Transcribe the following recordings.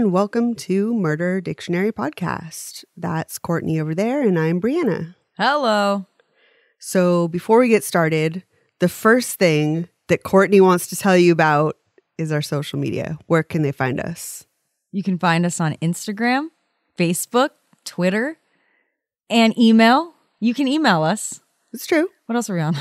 And welcome to Murder Dictionary Podcast. That's Courtney over there, and I'm Brianna. Hello. So, before we get started, the first thing that Courtney wants to tell you about is our social media. Where can they find us? You can find us on Instagram, Facebook, Twitter, and email. You can email us. It's true. What else are we on?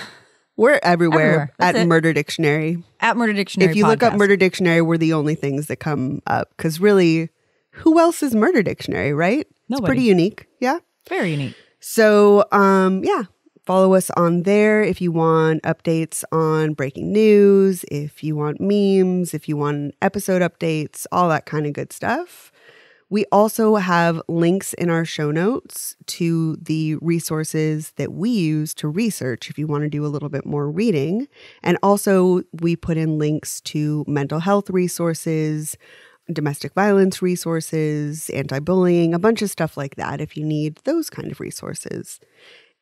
We're everywhere, Everywhere. At. Murder Dictionary. At Murder Dictionary. if you look up Murder Dictionary, we're the only things that come up. Because really, who else is Murder Dictionary, right? It's pretty unique. Yeah. very unique. So, um, yeah, follow us on there if you want updates on breaking news, if you want memes, if you want episode updates, all that kind of good stuff. We also have links in our show notes to the resources that we use to research if you want to do a little bit more reading. And also, we put in links to mental health resources, domestic violence resources, anti bullying, a bunch of stuff like that if you need those kind of resources.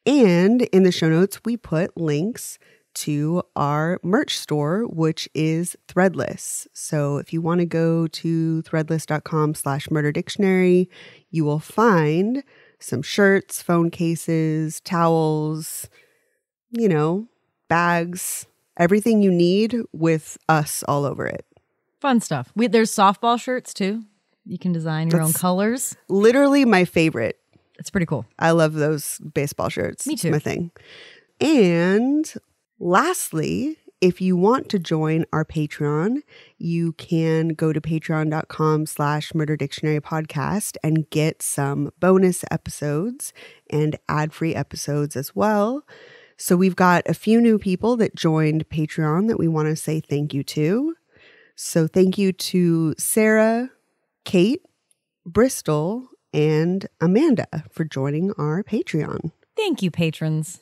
And in the show notes, we put links to our merch store, which is Threadless. So if you want to go to threadless.com slash murder dictionary, you will find some shirts, phone cases, towels, you know, bags, everything you need with us all over it. Fun stuff. We, there's softball shirts too. You can design your own colors. Literally my favorite. It's pretty cool. I love those baseball shirts. Me It's too. my thing. And lastly, if you want to join our Patreon, you can go to patreon.com slash murder dictionary podcast and get some bonus episodes and ad-free episodes as well. So we've got a few new people that joined Patreon that we want to say thank you to. So thank you to Sarah, Kate, Bristol, and Amanda for joining our Patreon. Thank you, patrons,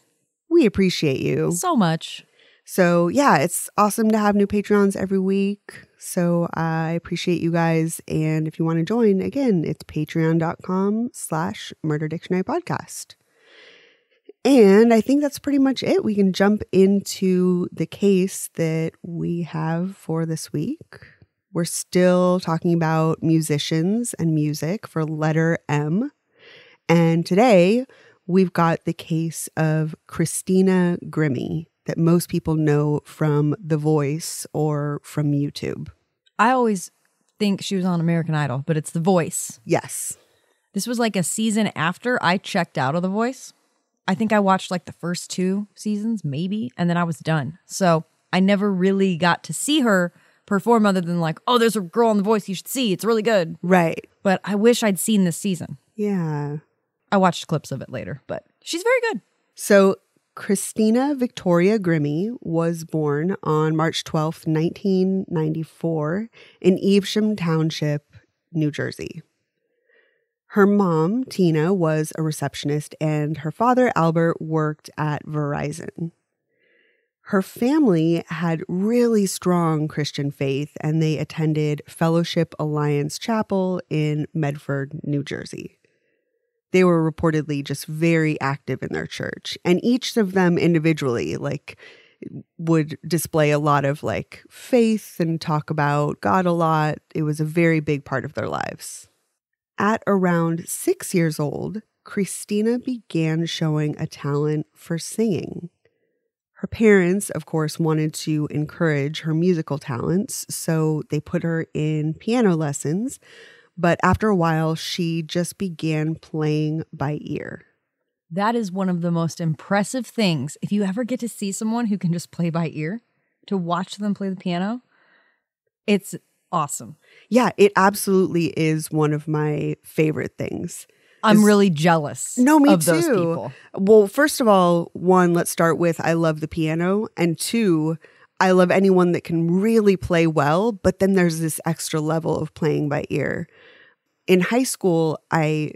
We appreciate you. so much. So, yeah, it's awesome to have new Patreons every week. So, I appreciate you guys. And if you want to join, again, it's patreon.com slash murder dictionary podcast. And I think that's pretty much it. We can jump into the case that we have for this week. We're still talking about musicians and music for letter M. And today we've got the case of Christina Grimmie that most people know from The Voice or from YouTube. I always think she was on American Idol, but it's The Voice. Yes. This was like a season after I checked out of The Voice. I think I watched like the first two seasons, maybe, and then I was done. So I never really got to see her perform other than like, oh, there's a girl on The Voice you should see. It's really good. Right. But I wish I'd seen this season. Yeah. I watched clips of it later, but she's very good. So, Christina Victoria Grimmie was born on March twelfth, 1994, in Evesham Township, New Jersey. Her mom, Tina, was a receptionist, and her father, Albert, worked at Verizon. Her family had really strong Christian faith, and they attended Fellowship Alliance Chapel in Medford, New Jersey they were reportedly just very active in their church. And each of them individually like would display a lot of like faith and talk about god a lot. It was a very big part of their lives. At around 6 years old christina began showing a talent for singing. Her parents of course wanted to encourage her musical talents so they put her in piano lessons but after a while, she just began playing by ear. That is one of the most impressive things. If you ever get to see someone who can just play by ear, to watch them play the piano, it's awesome. Yeah, it absolutely is one of my favorite things. I'm really jealous No, me of those too. people. Well, first of all, one, let's start with I love the piano. And two, I love anyone that can really play well, but then there's this extra level of playing by ear. In high school, I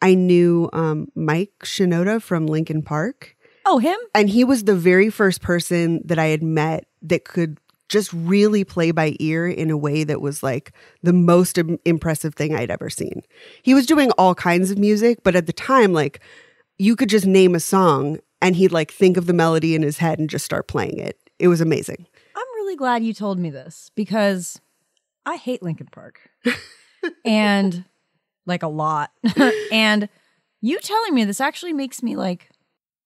I knew um, Mike Shinoda from Linkin Park. Oh, him? And he was the very first person that I had met that could just really play by ear in a way that was like the most Im- impressive thing I'd ever seen. He was doing all kinds of music, but at the time, like you could just name a song and he'd like think of the melody in his head and just start playing it. It was amazing. I'm really glad you told me this because I hate Linkin Park. and like a lot. and you telling me this actually makes me like,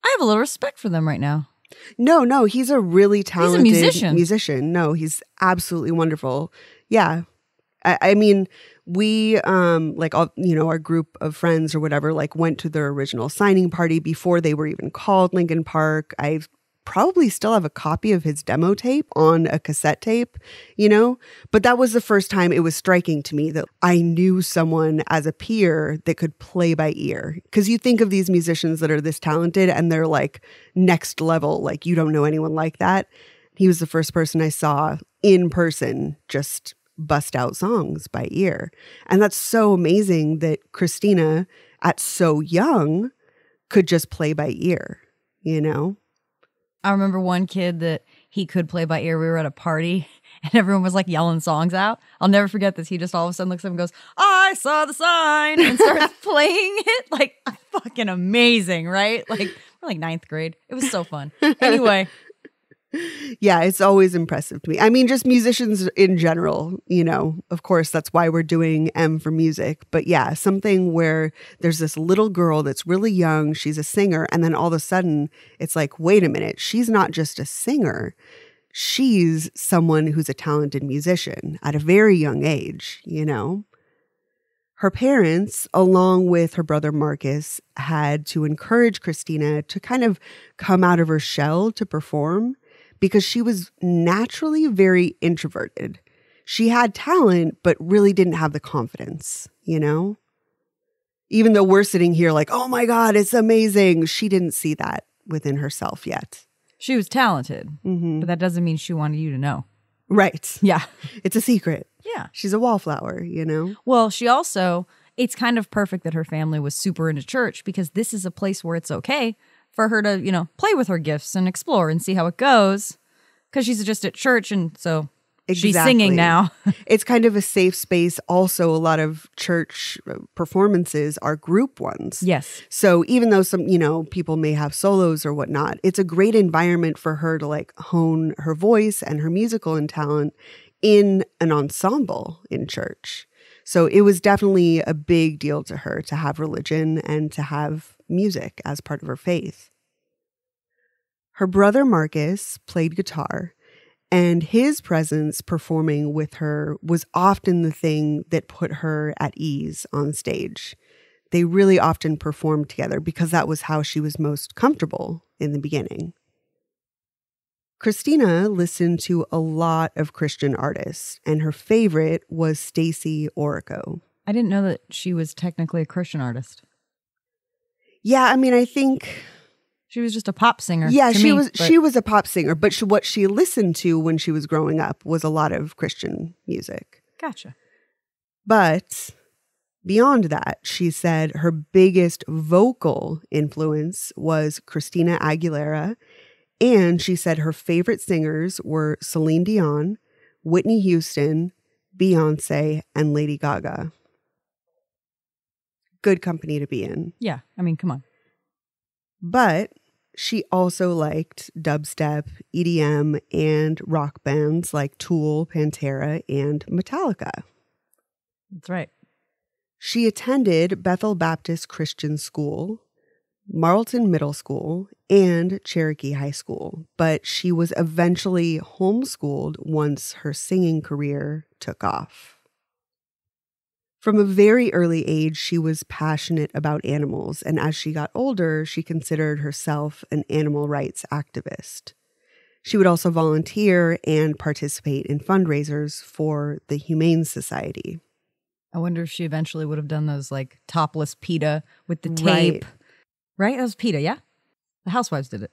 I have a little respect for them right now. No, no, he's a really talented musician. musician. No, he's absolutely wonderful. Yeah. I, I mean, we um like all you know, our group of friends or whatever, like went to their original signing party before they were even called Linkin Park. I probably still have a copy of his demo tape on a cassette tape, you know? But that was the first time it was striking to me that I knew someone as a peer that could play by ear. Because you think of these musicians that are this talented and they're like next level, like you don't know anyone like that. He was the first person I saw in person just bust out songs by ear. And that's so amazing that Christina, at so young, could just play by ear, you know? I remember one kid that he could play by ear. We were at a party and everyone was like yelling songs out. I'll never forget this. He just all of a sudden looks up and goes, I saw the sign and starts playing it. Like fucking amazing, right? Like we're like ninth grade. It was so fun. Anyway, yeah, it's always impressive to me. I mean, just musicians in general, you know, of course, that's why we're doing M for music. But yeah, something where there's this little girl that's really young, she's a singer, and then all of a sudden it's like, wait a minute, she's not just a singer. She's someone who's a talented musician at a very young age, you know? Her parents, along with her brother Marcus, had to encourage Christina to kind of come out of her shell to perform because she was naturally very introverted. She had talent, but really didn't have the confidence, you know? Even though we're sitting here like, oh my God, it's amazing, she didn't see that within herself yet. she was talented, hmm but that doesn't mean she wanted you to know. Right. Yeah. It's a secret. Yeah. She's a wallflower, you know? Well, she also, it's kind of perfect that her family was super into church because this is a place where it's okay for her to, you know, play with her gifts and explore and see how it goes. Because she's just at church and so she's singing now. It's kind of a safe space. Also, a lot of church uh, performances are group ones. yes. So even though some, you know, people may have solos or whatnot, it's a great environment for her to like hone her voice and her musical and talent in an ensemble in church. So it was definitely a big deal to her to have religion and to have music as part of her faith. Her brother Marcus played guitar, and his presence performing with her was often the thing that put her at ease on stage they really often performed together because that was how she was most comfortable in the beginning. Christina listened to a lot of Christian artists, and her favorite was Stacie Orrico. I didn't know that she was technically a Christian artist. Yeah, I mean, I think She was just a pop singer. yeah, she me, was but- she was a pop singer, but she, what she listened to when she was growing up was a lot of Christian music. Gotcha. But beyond that, she said her biggest vocal influence was Christina Aguilera. And she said her favorite singers were Celine Dion, Whitney Houston, Beyonce, and Lady Gaga. Good company to be in. Yeah. I mean, come on. But she also liked dubstep, EDM, and rock bands like Tool, Pantera, and Metallica. That's right. She attended Bethel Baptist Christian School, Marlton Middle School, and Cherokee High School, but she was eventually homeschooled once her singing career took off. From a very early age, she was passionate about animals, and as she got older, she considered herself an animal rights activist. She would also volunteer and participate in fundraisers for the Humane Society. I wonder if she eventually would have done those like topless PETA with the Right. tape. Right? That was PETA, yeah? The housewives did it.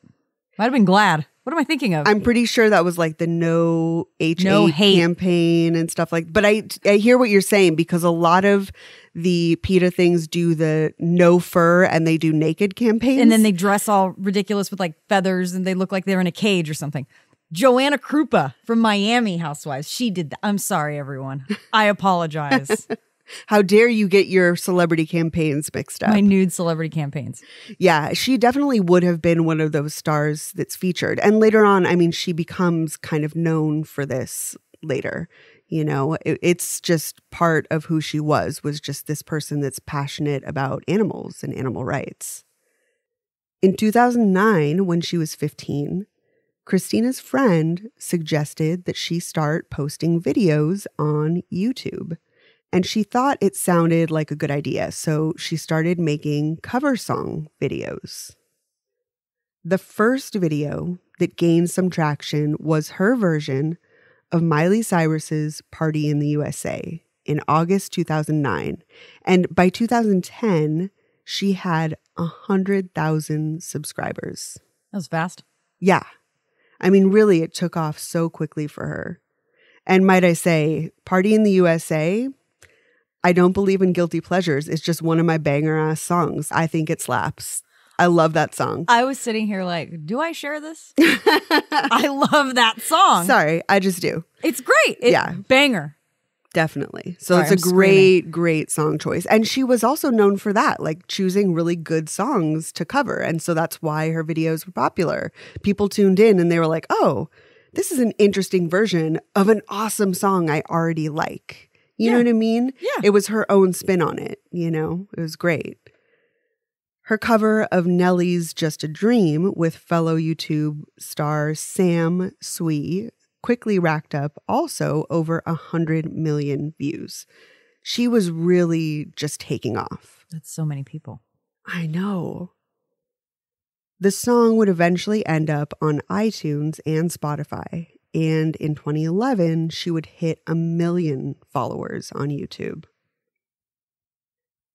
Might have been glad. What am I thinking of? I'm pretty sure that was like the no H No hate. campaign and stuff like. But I I hear what you're saying because a lot of the PETA things do the no fur and they do naked campaigns. and then they dress all ridiculous with like feathers and they look like they're in a cage or something. Joanna Krupa from Miami Housewives. She did that. I'm sorry, everyone. I apologize. how dare you get your celebrity campaigns mixed up? My nude celebrity campaigns. Yeah, she definitely would have been one of those stars that's featured. And later on, I mean, she becomes kind of known for this later. You know, it, it's just part of who she was, was just this person that's passionate about animals and animal rights. In 2009, when she was 15, Christina's friend suggested that she start posting videos on YouTube. And she thought it sounded like a good idea, so she started making cover song videos. The first video that gained some traction was her version of Miley Cyrus's Party in the USA in August 2009. And by 2010, she had 100,000 subscribers. That was fast. Yeah. I mean, really, it took off so quickly for her. And might I say, Party in the USA, I don't believe in guilty pleasures. It's just one of my banger ass songs. I think it slaps. I love that song. I was sitting here like, do I share this? I love that song. Sorry, I just do. It's great. Yeah. Banger. Definitely. So Sorry, it's a I'm great, great song choice. And she was also known for that, like choosing really good songs to cover. And so that's why her videos were popular. People tuned in and they were like, oh, this is an interesting version of an awesome song I already like. You know what I mean? Yeah. It was her own spin on it, you know? It was great. Her cover of Nelly's Just a Dream with fellow YouTube star Sam Tsui quickly racked up also over a hundred million views. She was really just taking off. That's so many people. I know. The song would eventually end up on iTunes and Spotify. And in 2011, she would hit a million followers on YouTube.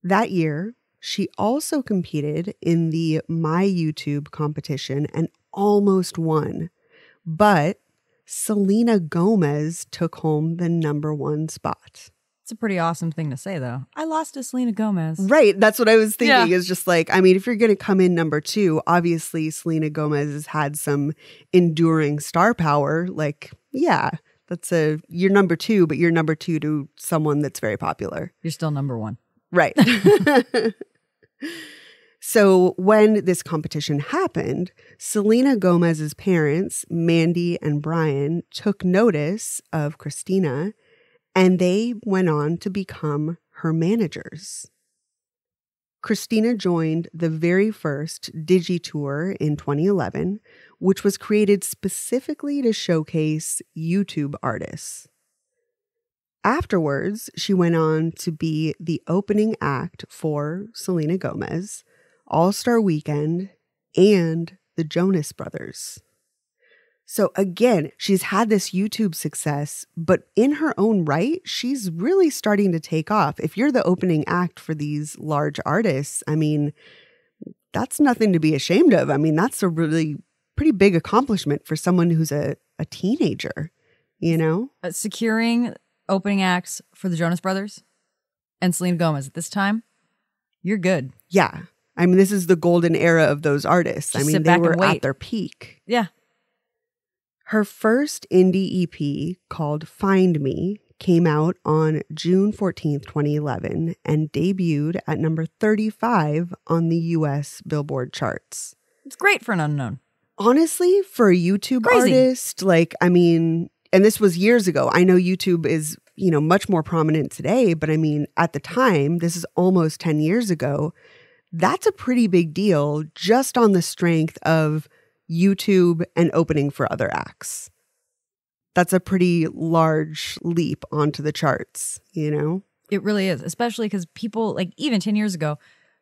That year, she also competed in the My YouTube competition and almost won. But Selena Gomez took home the number one spot. It's a pretty awesome thing to say, though. I lost to Selena Gomez. Right. That's what I was thinking Yeah. is just like, I mean, if you're going to come in number two, obviously Selena Gomez has had some enduring star power. Like, yeah, that's a, you're number two, but you're number two to someone that's very popular. You're still number one. Right. so when this competition happened, Selena Gomez's parents, Mandy and Brian, took notice of Christina and they went on to become her managers. Christina joined the very first Digi Tour in 2011, which was created specifically to showcase YouTube artists. Afterwards, she went on to be the opening act for Selena Gomez, All Star Weekend, and the Jonas Brothers. So again, she's had this YouTube success, but in her own right, she's really starting to take off. If you're the opening act for these large artists, I mean, that's nothing to be ashamed of. I mean, that's a really pretty big accomplishment for someone who's a, a teenager, you know? Uh, securing opening acts for the Jonas Brothers and Selena Gomez at this time, you're good. Yeah. I mean, this is the golden era of those artists. I mean, they were at their peak. Yeah. Her first indie EP called Find Me came out on June 14th, 2011, and debuted at number 35 on the US Billboard charts. It's great for an unknown. Honestly, for a YouTube Crazy. artist, like, I mean, and this was years ago. I know YouTube is, you know, much more prominent today, but I mean, at the time, this is almost 10 years ago. That's a pretty big deal just on the strength of YouTube and opening for other acts. That's a pretty large leap onto the charts, you know? It really is, especially because people, like even 10 years ago,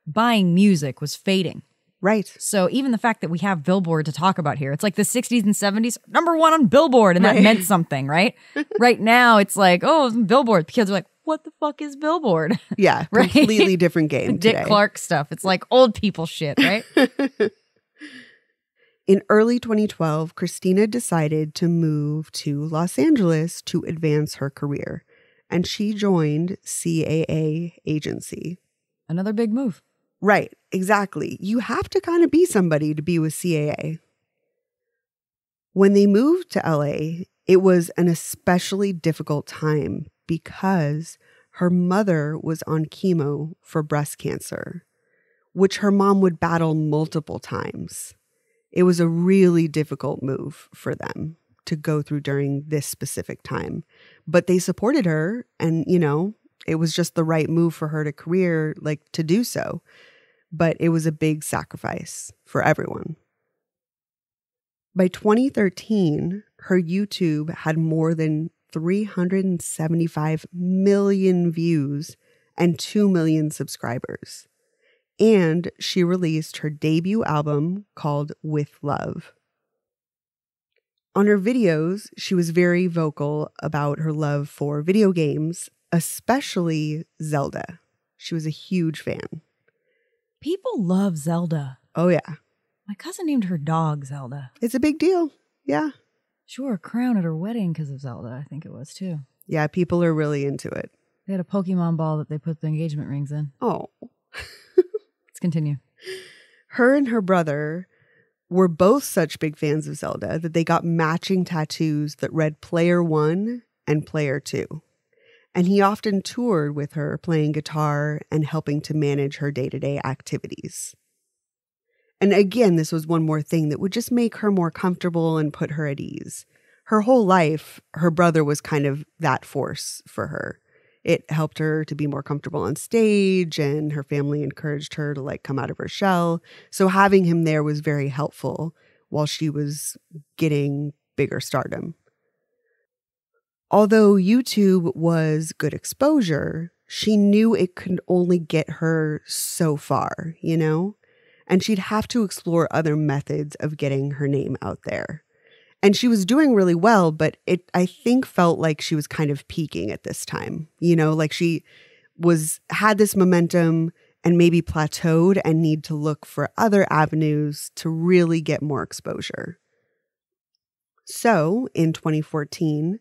buying music was fading. Right. So even the fact that we have Billboard to talk about here, it's like the 60s and 70s, number one on Billboard, and that Right. meant something, right? right now, it's like, oh, Billboard. The kids are like, what the fuck is Billboard? Yeah. Right. Completely different game. Dick. Clark stuff. It's like old people shit, right? In early 2012, Christina decided to move to Los Angeles to advance her career, and she joined CAA agency. Another big move. Right, exactly. You have to kind of be somebody to be with CAA. When they moved to LA, it was an especially difficult time because her mother was on chemo for breast cancer, which her mom would battle multiple times. It was a really difficult move for them. to go through during this specific time. But they supported her and, you know, it was just the right move for her to career like to do so. But it was a big sacrifice for everyone. By 2013, her YouTube had more than 375 million views and 2 million subscribers. And she released her debut album called With Love. On her videos, she was very vocal about her love for video games, especially Zelda. She was a huge fan. People love Zelda. Oh, yeah. My cousin named her dog Zelda. It's a big deal. Yeah. She wore a crown at her wedding because of Zelda, I think it was too. Yeah, people are really into it. They had a Pokemon ball that they put the engagement rings in. Oh. Continue. Her and her brother were both such big fans of Zelda that they got matching tattoos that read Player One and Player Two. And he often toured with her, playing guitar and helping to manage her day to day activities. And again, this was one more thing that would just make her more comfortable and put her at ease. Her whole life, her brother was kind of that force for her. It helped her to be more comfortable on stage, and her family encouraged her to like come out of her shell. So having him there was very helpful while she was getting bigger stardom. Although YouTube was good exposure, she knew it could only get her so far, you know? And she'd have to explore other methods of getting her name out there. And she was doing really well, but it, I think, felt like she was kind of peaking at this time. You know, like she was, had this momentum and maybe plateaued and need to look for other avenues to really get more exposure. So in 2014,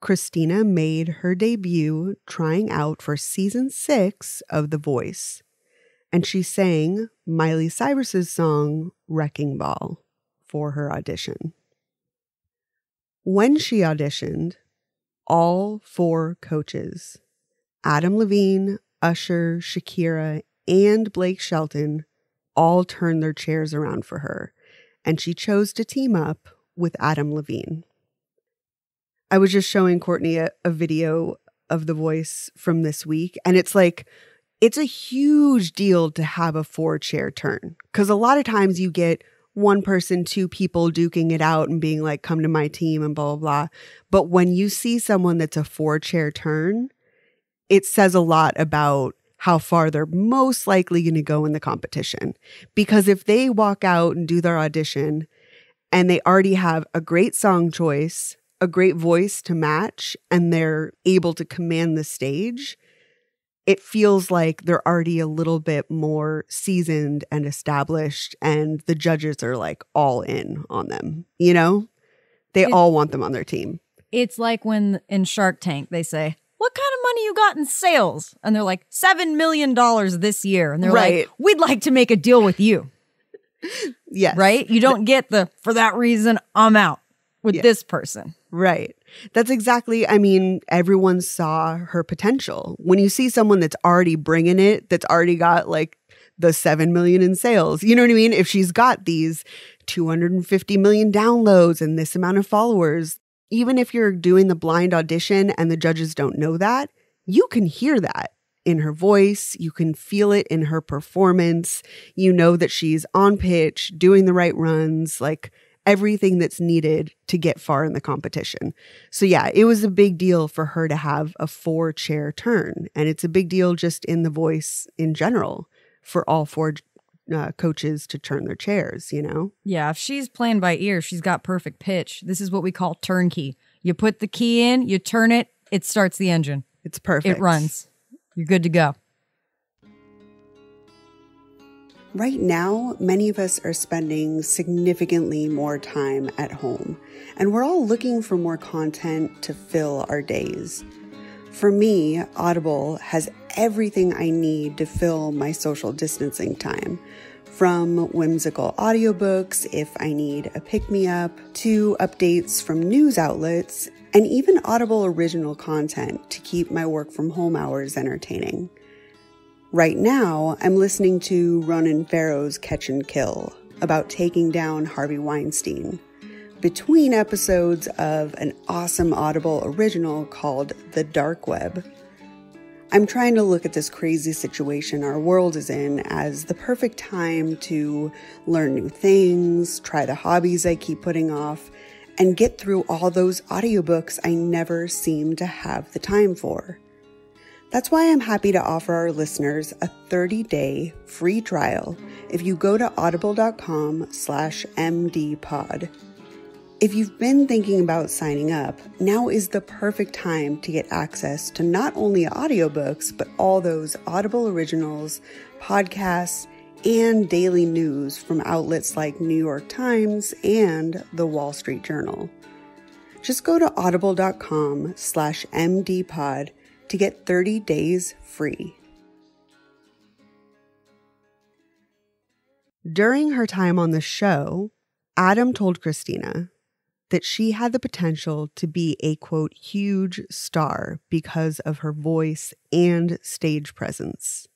Christina made her debut trying out for season six of The Voice, and she sang Miley Cyrus's song Wrecking Ball for her audition. When she auditioned, all four coaches, Adam Levine, Usher, Shakira, and Blake Shelton, all turned their chairs around for her, and she chose to team up with Adam Levine. I was just showing Courtney a, a video of the voice from this week, and it's like, it's a huge deal to have a four chair turn because a lot of times you get one person, two people duking it out and being like, come to my team and blah, blah, blah. But when you see someone that's a four chair turn, it says a lot about how far they're most likely going to go in the competition. Because if they walk out and do their audition and they already have a great song choice, a great voice to match, and they're able to command the stage, it feels like they're already a little bit more seasoned and established, and the judges are like all in on them. You know, they It- all want them on their team. It's like when in Shark Tank they say, What kind of money you got in sales? And they're like, $7 million this year. And they're Right. like, We'd like to make a deal with you, Yes. right? You don't get the, for that reason, I'm out with Yeah. this person. Right. That's exactly, I mean, everyone saw her potential. When you see someone that's already bringing it, that's already got like the 7 million in sales, you know what I mean? If she's got these 250 million downloads and this amount of followers, even if you're doing the blind audition and the judges don't know that, you can hear that in her voice. You can feel it in her performance. You know that she's on pitch, doing the right runs, like everything that's needed to get far in the competition. So, yeah, it was a big deal for her to have a four chair turn. And it's a big deal just in the voice in general for all four uh, coaches to turn their chairs, you know? Yeah, if she's playing by ear, she's got perfect pitch. This is what we call turnkey. You put the key in, you turn it, it starts the engine. It's perfect. It runs. You're good to go. Right now, many of us are spending significantly more time at home, and we're all looking for more content to fill our days. For me, Audible has everything I need to fill my social distancing time. From whimsical audiobooks if I need a pick me up, to updates from news outlets, and even Audible original content to keep my work from home hours entertaining. Right now, I'm listening to Ronan Farrow's Catch and Kill about taking down Harvey Weinstein. between episodes of an awesome Audible original called The Dark Web. I'm trying to look at this crazy situation our world is in as the perfect time to learn new things, try the hobbies I keep putting off, and get through all those audiobooks I never seem to have the time for. That's why I'm happy to offer our listeners a 30-day free trial if you go to audible.com slash mdpod. If you've been thinking about signing up, now is the perfect time to get access to not only audiobooks, but all those Audible originals, podcasts, and daily news from outlets like New York Times and the Wall Street Journal. Just go to audible.com slash mdpod to get 30 days free. During her time on the show, Adam told Christina that she had the potential to be a quote, huge star because of her voice and stage presence.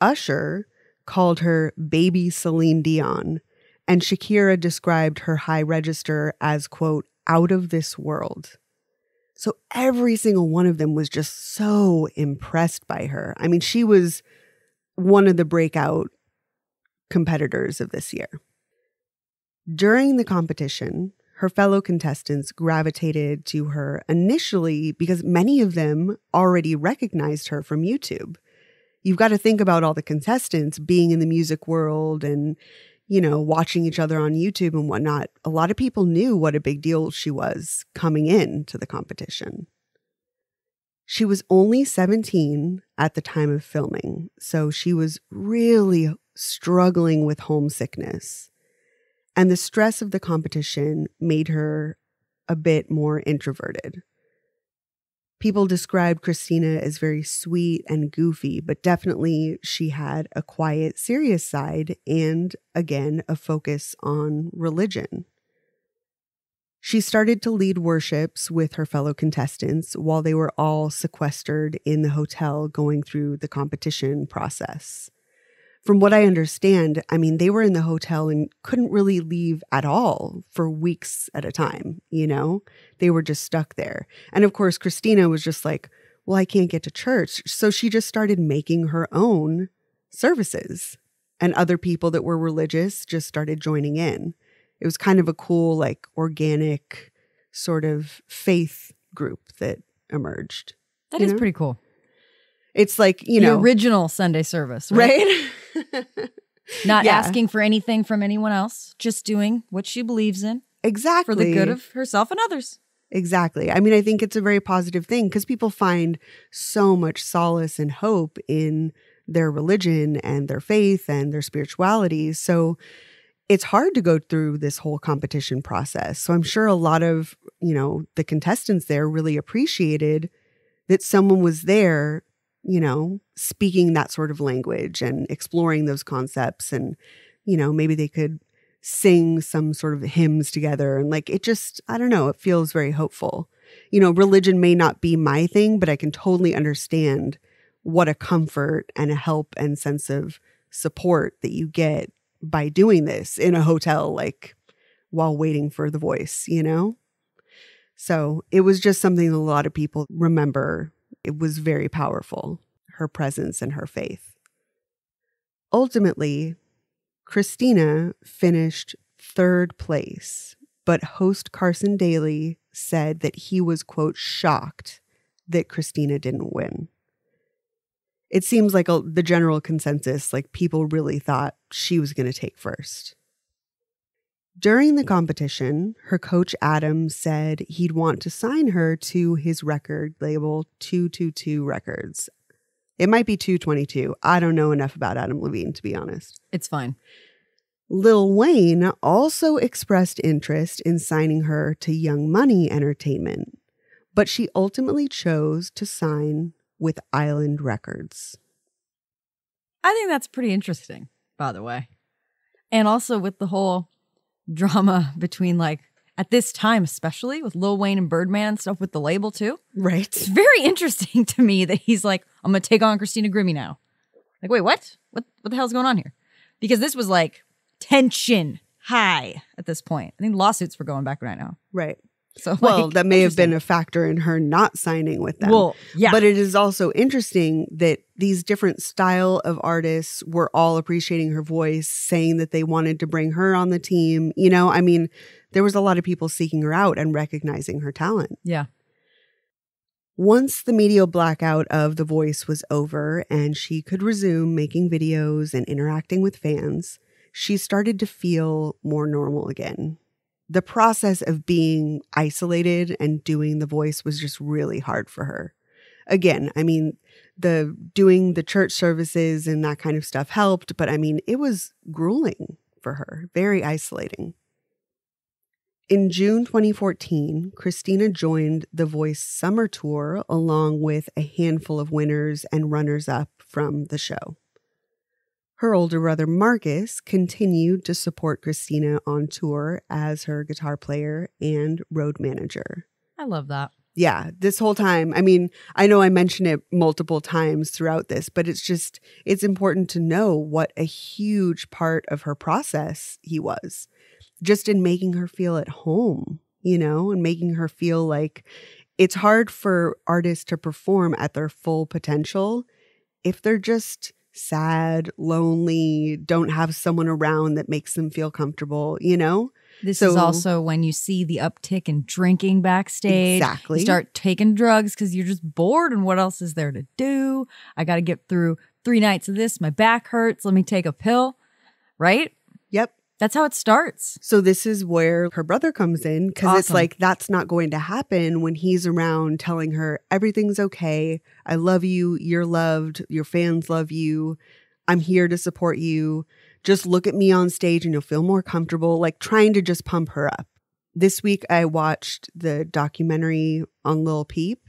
Usher called her baby Celine Dion, and Shakira described her high register as quote, out of this world. So every single one of them was just so impressed by her. I mean, she was one of the breakout competitors of this year. During the competition, her fellow contestants gravitated to her initially because many of them already recognized her from YouTube. You've got to think about all the contestants being in the music world and, you know, watching each other on YouTube and whatnot. A lot of people knew what a big deal she was coming in to the competition. She was only 17 at the time of filming, so she was really struggling with homesickness. And the stress of the competition made her a bit more introverted. People described Christina as very sweet and goofy, but definitely she had a quiet, serious side and, again, a focus on religion. She started to lead worships with her fellow contestants while they were all sequestered in the hotel going through the competition process from what I understand, I mean, they were in the hotel and couldn't really leave at all for weeks at a time, you know? They were just stuck there. And of course, Christina was just like, well, I can't get to church. So she just started making her own services. And other people that were religious just started joining in. It was kind of a cool, like, organic sort of faith group that emerged. That is know? pretty cool. It's like, you the know, original Sunday service, right? right? Not Yeah. asking for anything from anyone else, just doing what she believes in exactly. for the good of herself and others. Exactly. I mean, I think it's a very positive thing because people find so much solace and hope in their religion and their faith and their spirituality. So it's hard to go through this whole competition process. So I'm sure a lot of, you know, the contestants there really appreciated that someone was there, you know, speaking that sort of language and exploring those concepts and you know, maybe they could sing some sort of hymns together and like it just i don't know it feels very hopeful. You know religion may not be my thing but i can totally understand what a comfort and a help and sense of support that you get by doing this in a hotel like while waiting for the voice you know? So it was just something a lot of people remember it was very powerful her presence and her faith ultimately Christina finished third place, but host Carson Daly said that he was, quote, shocked that Christina didn't win. It seems like a, the general consensus, like people really thought she was going to take first. During the competition, her coach Adam said he'd want to sign her to his record label 222 Records. It might be 222. I don't know enough about Adam Levine, to be honest. It's fine. Lil Wayne also expressed interest in signing her to Young Money Entertainment, but she ultimately chose to sign with Island Records. I think that's pretty interesting, by the way. And also with the whole drama between like at this time, especially with Lil Wayne and Birdman and stuff with the label too. Right. It's very interesting to me that he's like, I'm gonna take on Christina Grimmie now. Like, wait, what? What what the hell's going on here? Because this was like tension, high at this point. I think lawsuits were going back right now. Right. So Well, like, that may have been a factor in her not signing with them. well, yeah, But it is also interesting that these different style of artists were all appreciating her voice, saying that they wanted to bring her on the team. You know, I mean, there was a lot of people seeking her out and recognizing her talent. yeah, Once the media blackout of The Voice was over and she could resume making videos and interacting with fans, she started to feel more normal again. The process of being isolated and doing The Voice was just really hard for her. Again, I mean, the doing the church services and that kind of stuff helped, but I mean, it was grueling for her, very isolating. In June 2014, Christina joined the Voice Summer Tour along with a handful of winners and runners up from the show. Her older brother Marcus continued to support Christina on tour as her guitar player and road manager. I love that. Yeah, this whole time, I mean, I know I mention it multiple times throughout this, but it's just, it's important to know what a huge part of her process he was just in making her feel at home, you know, and making her feel like it's hard for artists to perform at their full potential if they're just sad, lonely, don't have someone around that makes them feel comfortable, you know? This is also when you see the uptick in drinking backstage. Exactly. You start taking drugs because you're just bored, and what else is there to do? I got to get through three nights of this. My back hurts. Let me take a pill. Right? That's how it starts. So this is where her brother comes in because it's like that's not going to happen when he's around telling her everything's okay. I love you. You're loved. Your fans love you. I'm here to support you. Just look at me on stage and you'll feel more comfortable, like trying to just pump her up. This week I watched the documentary on Lil Peep.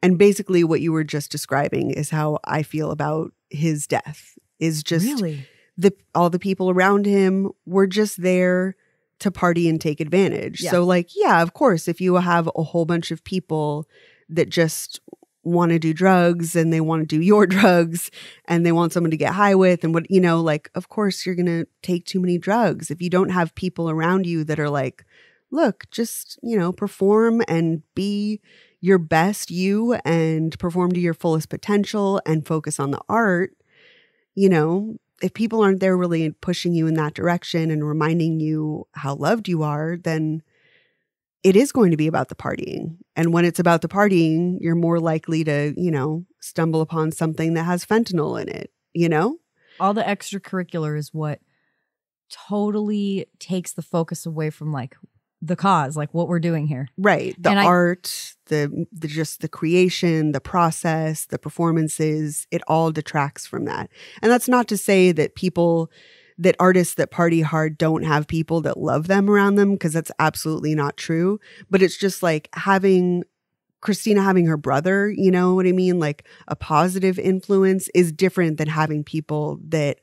And basically what you were just describing is how I feel about his death. Is just really? The all the people around him were just there to party and take advantage. Yeah. So like, yeah, of course, if you have a whole bunch of people that just want to do drugs and they want to do your drugs and they want someone to get high with and what you know, like of course you're going to take too many drugs. If you don't have people around you that are like, look, just, you know, perform and be your best you and perform to your fullest potential and focus on the art, you know, if people aren't there really pushing you in that direction and reminding you how loved you are, then it is going to be about the partying. And when it's about the partying, you're more likely to, you know, stumble upon something that has fentanyl in it, you know? All the extracurricular is what totally takes the focus away from like the cause, like what we're doing here. Right. The And I- art, the, the just the creation, the process, the performances, it all detracts from that. And that's not to say that people that artists that party hard don't have people that love them around them because that's absolutely not true, but it's just like having Christina having her brother, you know what I mean? Like a positive influence is different than having people that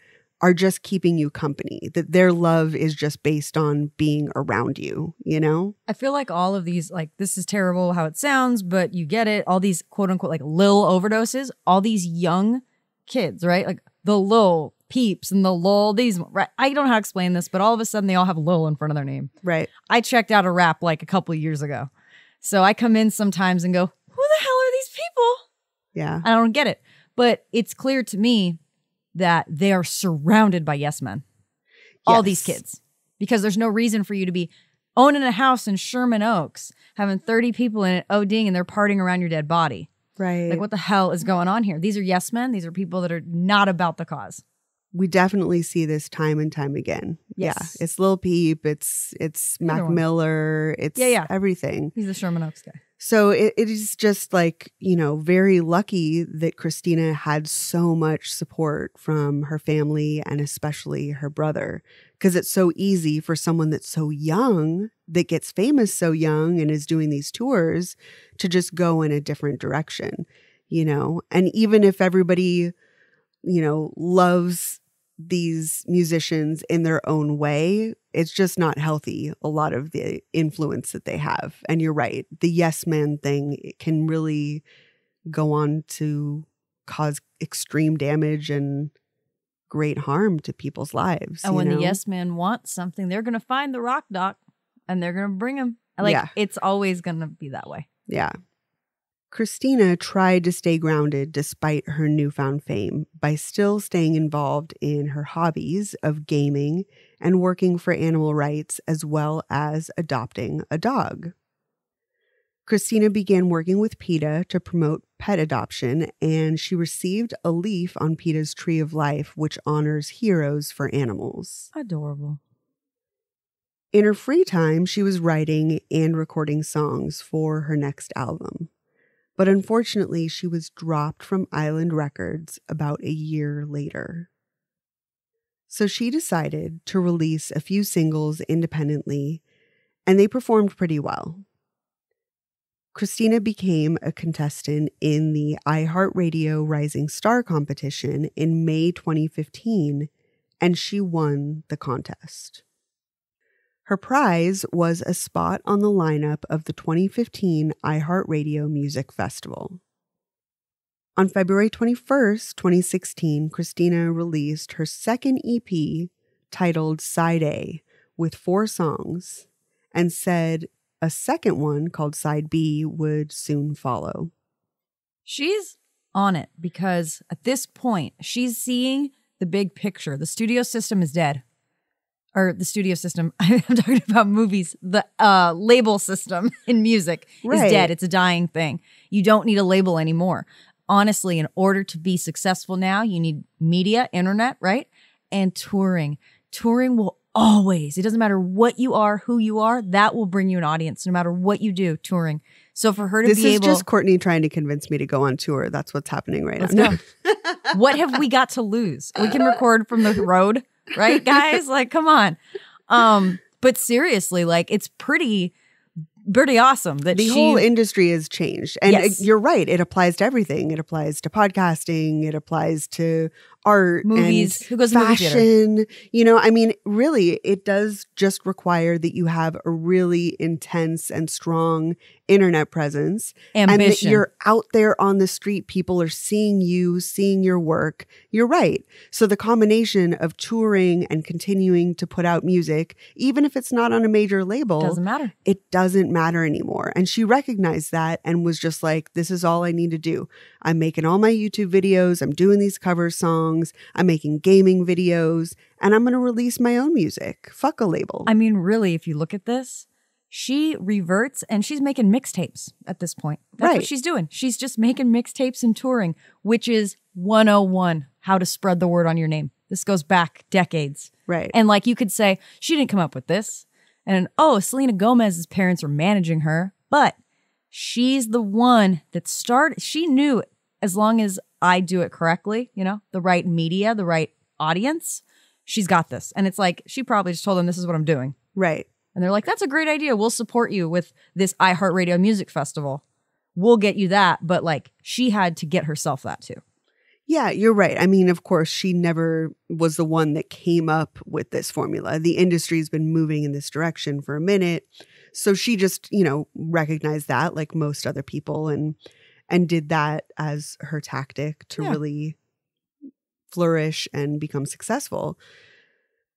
are just keeping you company, that their love is just based on being around you, you know? I feel like all of these, like, this is terrible how it sounds, but you get it. All these quote unquote, like, lil overdoses, all these young kids, right? Like the lil peeps and the lil, these, right? I don't know how to explain this, but all of a sudden they all have lil in front of their name. Right. I checked out a rap like a couple years ago. So I come in sometimes and go, who the hell are these people? Yeah. I don't get it. But it's clear to me that they are surrounded by yes men. All these kids. Because there's no reason for you to be owning a house in Sherman Oaks, having 30 people in it oh, ODing and they're partying around your dead body. Right. Like, what the hell is going on here? These are yes men. These are people that are not about the cause. we definitely see this time and time again. Yes. Yeah. It's Lil Peep, it's it's Either Mac one. Miller, it's Yeah, yeah. everything. He's the Sherman Oaks guy. So it, it is just like, you know, very lucky that Christina had so much support from her family and especially her brother. Because it's so easy for someone that's so young, that gets famous so young and is doing these tours to just go in a different direction, you know? And even if everybody, you know, loves these musicians in their own way, it's just not healthy, a lot of the influence that they have. And you're right. The yes man thing it can really go on to cause extreme damage and great harm to people's lives. And you when know? the yes man wants something, they're gonna find the rock doc and they're gonna bring him. Like Yeah. it's always gonna be that way. Yeah. Christina tried to stay grounded despite her newfound fame by still staying involved in her hobbies of gaming and working for animal rights as well as adopting a dog. Christina began working with PETA to promote pet adoption, and she received a leaf on PETA's Tree of Life, which honors heroes for animals. Adorable. In her free time, she was writing and recording songs for her next album. But unfortunately, she was dropped from Island Records about a year later. So she decided to release a few singles independently, and they performed pretty well. Christina became a contestant in the iHeartRadio Rising Star competition in May 2015, and she won the contest. Her prize was a spot on the lineup of the 2015 iHeartRadio Music Festival. On February 21st, 2016, Christina released her second EP titled Side A with four songs and said a second one called Side B would soon follow. She's on it because at this point, she's seeing the big picture. The studio system is dead. Or the studio system, I'm talking about movies. The uh, label system in music Right. is dead. It's a dying thing. You don't need a label anymore. Honestly, in order to be successful now, you need media, internet, right? And touring. Touring will always, it doesn't matter what you are, who you are, that will bring you an audience no matter what you do, touring. So for her to This be is just Courtney trying to convince me to go on tour. That's what's happening right Let's now. what have we got to lose? We can record from the road, right, guys? Like, come on. Um, but seriously, like, it's pretty, pretty awesome that the she. whole industry has changed and Yes. uh, you're right it applies to everything it applies to podcasting it applies to art Movies. and Who goes to movie fashion you know i mean really it does just require that you have a really intense and strong internet presence and that ambition. you're out there on the street people are seeing you seeing your work you're right so the combination of touring and continuing to put out music even if it's not on a major label doesn't matter. it doesn't matter anymore. And she recognized that and was just like, this is all I need to do. I'm making all my YouTube videos, I'm doing these cover songs, I'm making gaming videos, and I'm going to release my own music. Fuck a label. I mean, really, if you look at this, she reverts and she's making mixtapes at this point. That's Right. what she's doing. She's just making mixtapes and touring, which is 101 how to spread the word on your name. This goes back decades. right. And like you could say, she didn't come up with this. And oh, Selena Gomez's parents were managing her, but she's the one that started. She knew as long as I do it correctly, you know, the right media, the right audience, she's got this. And it's like she probably just told them this is what I'm doing. right. And they're like, that's a great idea. We'll support you with this iHeartRadio Music Festival. We'll get you that. But like she had to get herself that too. Yeah, you're right. I mean, of course, she never was the one that came up with this formula. The industry's been moving in this direction for a minute. So she just, you know, recognized that like most other people and and did that as her tactic to Yeah. really flourish and become successful.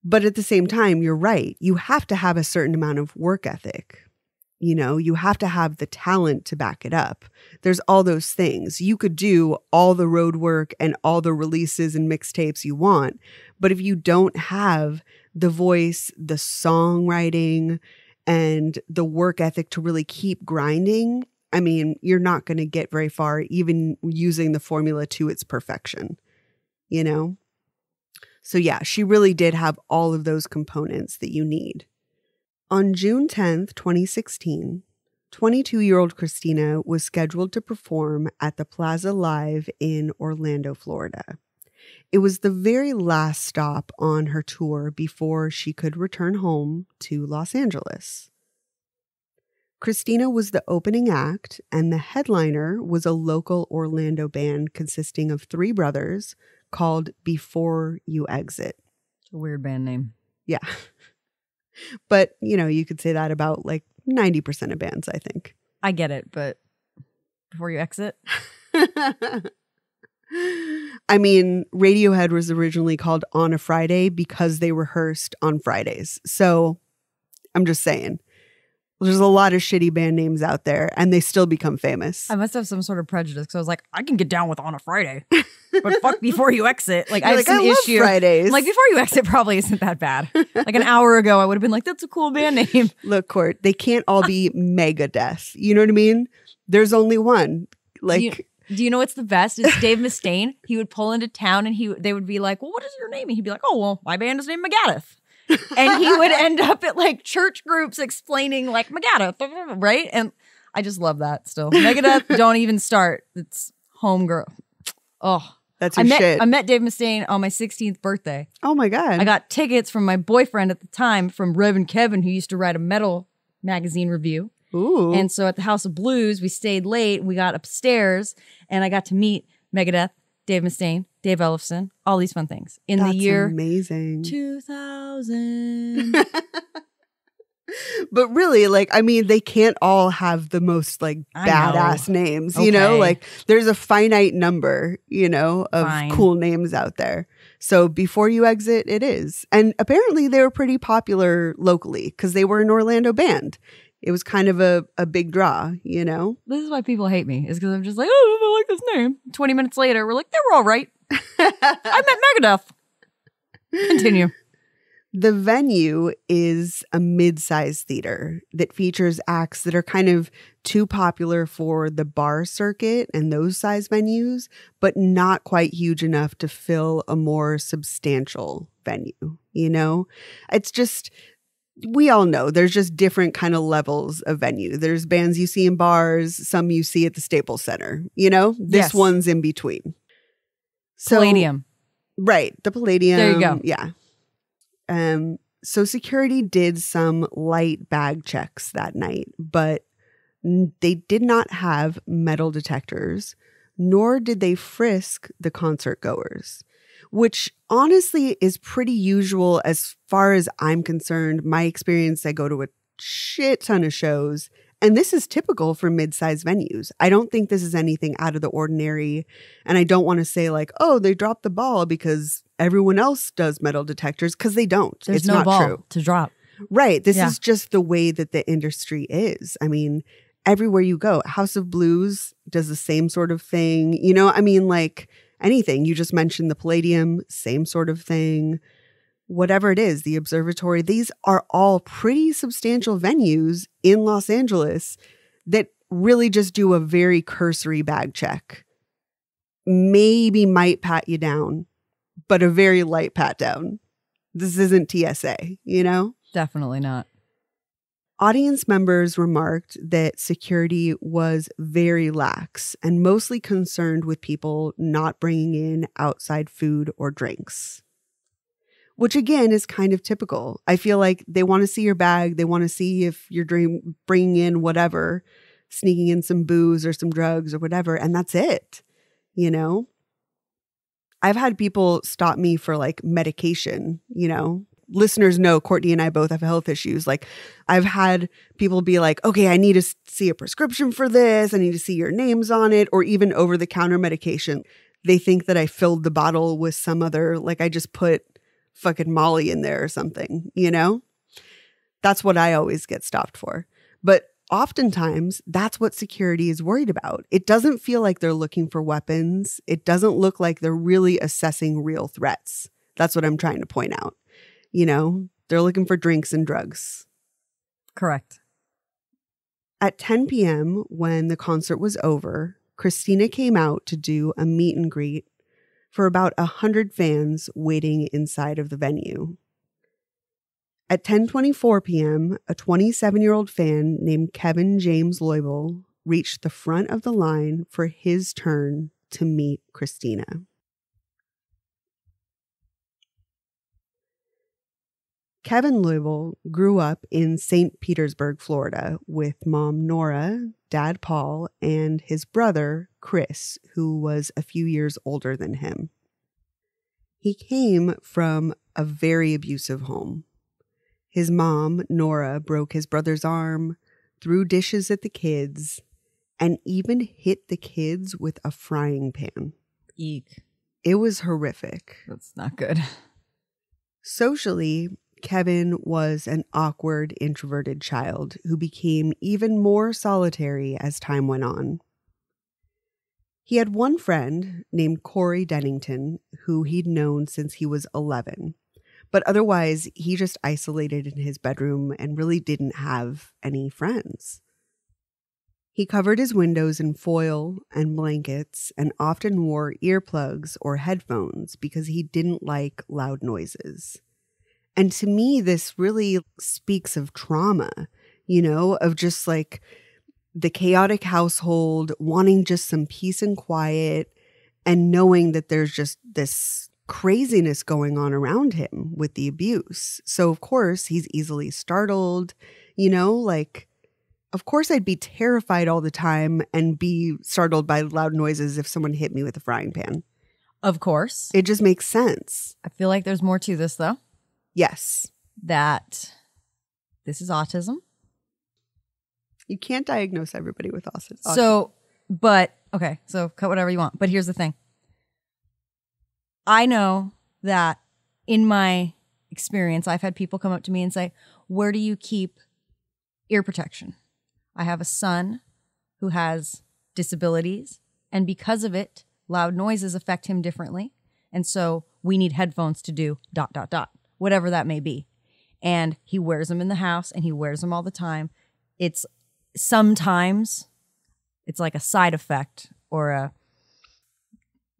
But at the same time, you're right. You have to have a certain amount of work ethic. You know, you have to have the talent to back it up there's all those things. You could do all the road work and all the releases and mixtapes you want, but if you don't have the voice, the songwriting, and the work ethic to really keep grinding, I mean, you're not going to get very far, even using the formula to its perfection, you know? So, yeah, she really did have all of those components that you need. On June 10th, 2016, 22 year old Christina was scheduled to perform at the Plaza Live in Orlando, Florida. It was the very last stop on her tour before she could return home to Los Angeles. Christina was the opening act, and the headliner was a local Orlando band consisting of three brothers called Before You Exit. It's a weird band name. Yeah. But, you know, you could say that about like 90% of bands, I think. I get it, but before you exit, I mean, Radiohead was originally called On a Friday because they rehearsed on Fridays. So I'm just saying. There's a lot of shitty band names out there and they still become famous. I must have some sort of prejudice because I was like, I can get down with on a Friday, but fuck before you exit. Like I You're have like, some I love issue. Fridays. Like before you exit probably isn't that bad. Like an hour ago, I would have been like, that's a cool band name. Look, Court, they can't all be Megadeth. You know what I mean? There's only one. Like, do, you, do you know what's the best? Is Dave Mustaine. He would pull into town and he they would be like, well, what is your name? And he'd be like, oh, well, my band is named Megadeth. And he would end up at like church groups explaining like Megadeth, right? And I just love that still. Megadeth, don't even start. It's homegirl. Oh, that's I met shit. I met Dave Mustaine on my 16th birthday. oh my God. I got tickets from my boyfriend at the time, from Reverend Kevin, who used to write a metal magazine review. Ooh. And so at the House of Blues, we stayed late. We got upstairs, and I got to meet Megadeth, Dave Mustaine, Dave Ellefson, all these fun things in That's the year amazing. 2000. but really, like, I mean, they can't all have the most like I know. badass names, you know? Like, there's a finite number, you know, of Fine. cool names out there. So before you exit, it is. And apparently they were pretty popular locally because they were an Orlando band. It was kind of a, a big draw, you know? this is why people hate me, is because I'm just like, oh, I like this name. 20 minutes later, we're like, they were all right. I met Megadeth. Continue. The venue is a mid sized theater that features acts that are kind of too popular for the bar circuit and those size venues, but not quite huge enough to fill a more substantial venue. You know, it's just, we all know there's just different kind of levels of venue. There's bands you see in bars, some you see at the Staples Center, you know, this Yes. one's in between. So, Palladium. Right, the Palladium. There you go. Yeah. Um so security did some light bag checks that night, but they did not have metal detectors, nor did they frisk the concert goers, which honestly is pretty usual as far as I'm concerned. My experience, I go to a shit ton of shows, and this is typical for mid-sized venues. I don't think this is anything out of the ordinary and I don't want to say like, oh, they dropped the ball because everyone else does metal detectors because they don't. There's it's no not ball true. to drop. Right. This Yeah. is just the way that the industry is. I mean, everywhere you go, House of Blues does the same sort of thing. You know, I mean, like anything. You just mentioned the Palladium, same sort of thing. Whatever it is, the observatory, these are all pretty substantial venues in Los Angeles that really just do a very cursory bag check. Maybe might pat you down, but a very light pat down. This isn't TSA, you know? Definitely not. Audience members remarked that security was very lax and mostly concerned with people not bringing in outside food or drinks. Which again is kind of typical. I feel like they want to see your bag, they want to see if you're dream- bringing in whatever, sneaking in some booze or some drugs or whatever, and that's it. You know? I've had people stop me for like medication, you know? Listeners know Courtney and I both have health issues. Like I've had people be like, okay, I need to see a prescription for this. I need to see your names on it, or even over the counter medication. They think that I filled the bottle with some other, like I just put fucking Molly in there or something, you know? That's what I always get stopped for. But oftentimes, that's what security is worried about. It doesn't feel like they're looking for weapons, it doesn't look like they're really assessing real threats. That's what I'm trying to point out. You know, they're looking for drinks and drugs. Correct. At 10 p.m., when the concert was over, Christina came out to do a meet and greet for about a 100 fans waiting inside of the venue. At 10:24 p.m., a 27-year-old fan named Kevin James Loibl reached the front of the line for his turn to meet Christina. Kevin Loibl grew up in St. Petersburg, Florida, with mom Nora, dad Paul, and his brother Chris, who was a few years older than him. He came from a very abusive home. His mom, Nora, broke his brother's arm, threw dishes at the kids, and even hit the kids with a frying pan. Eek. It was horrific. That's not good. Socially, Kevin was an awkward, introverted child who became even more solitary as time went on. He had one friend named Corey Dennington who he'd known since he was 11, but otherwise, he just isolated in his bedroom and really didn't have any friends. He covered his windows in foil and blankets and often wore earplugs or headphones because he didn't like loud noises. And to me, this really speaks of trauma, you know, of just like the chaotic household, wanting just some peace and quiet, and knowing that there's just this craziness going on around him with the abuse. So, of course, he's easily startled, you know, like. Of course, I'd be terrified all the time and be startled by loud noises if someone hit me with a frying pan. Of course. It just makes sense. I feel like there's more to this though. Yes. That this is autism. You can't diagnose everybody with autism. So, but okay, so cut whatever you want. But here's the thing I know that in my experience, I've had people come up to me and say, Where do you keep ear protection? I have a son who has disabilities, and because of it, loud noises affect him differently. And so we need headphones to do dot, dot, dot, whatever that may be. And he wears them in the house and he wears them all the time. It's sometimes it's like a side effect or a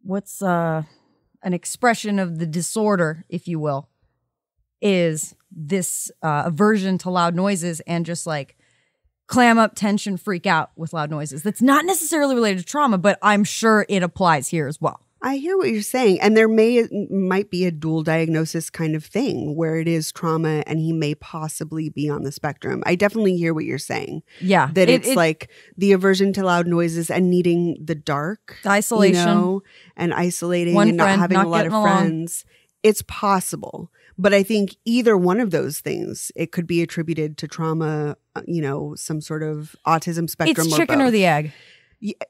what's uh an expression of the disorder if you will is this uh, aversion to loud noises and just like clam up tension freak out with loud noises. That's not necessarily related to trauma but i'm sure it applies here as well I hear what you're saying, and there may might be a dual diagnosis kind of thing where it is trauma, and he may possibly be on the spectrum. I definitely hear what you're saying. yeah That it- it's it- like the aversion to loud noises and needing the dark, isolation you know, and isolating One and not having not a lot of along. friends. It's possible, but I think either one of those things it could be attributed to trauma. uh, You know, some sort of autism spectrum. it's or chicken or the egg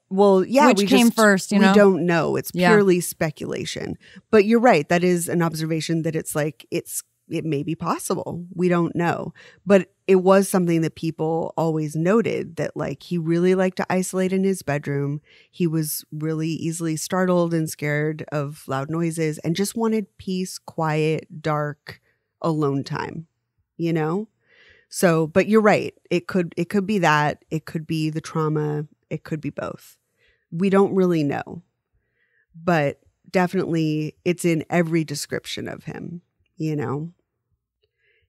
Well, yeah, Which we came just- first, you know, we don't know. It's Yeah. purely speculation. But you're right. That is an observation that it's like it's it may be possible. We don't know. But it was something that people always noted that like he really liked to isolate in his bedroom. He was really easily startled and scared of loud noises and just wanted peace, quiet, dark, alone time. You know? So, but you're right. It could it could be that. It could be the trauma. It could be both. We don't really know. But definitely it's in every description of him, you know.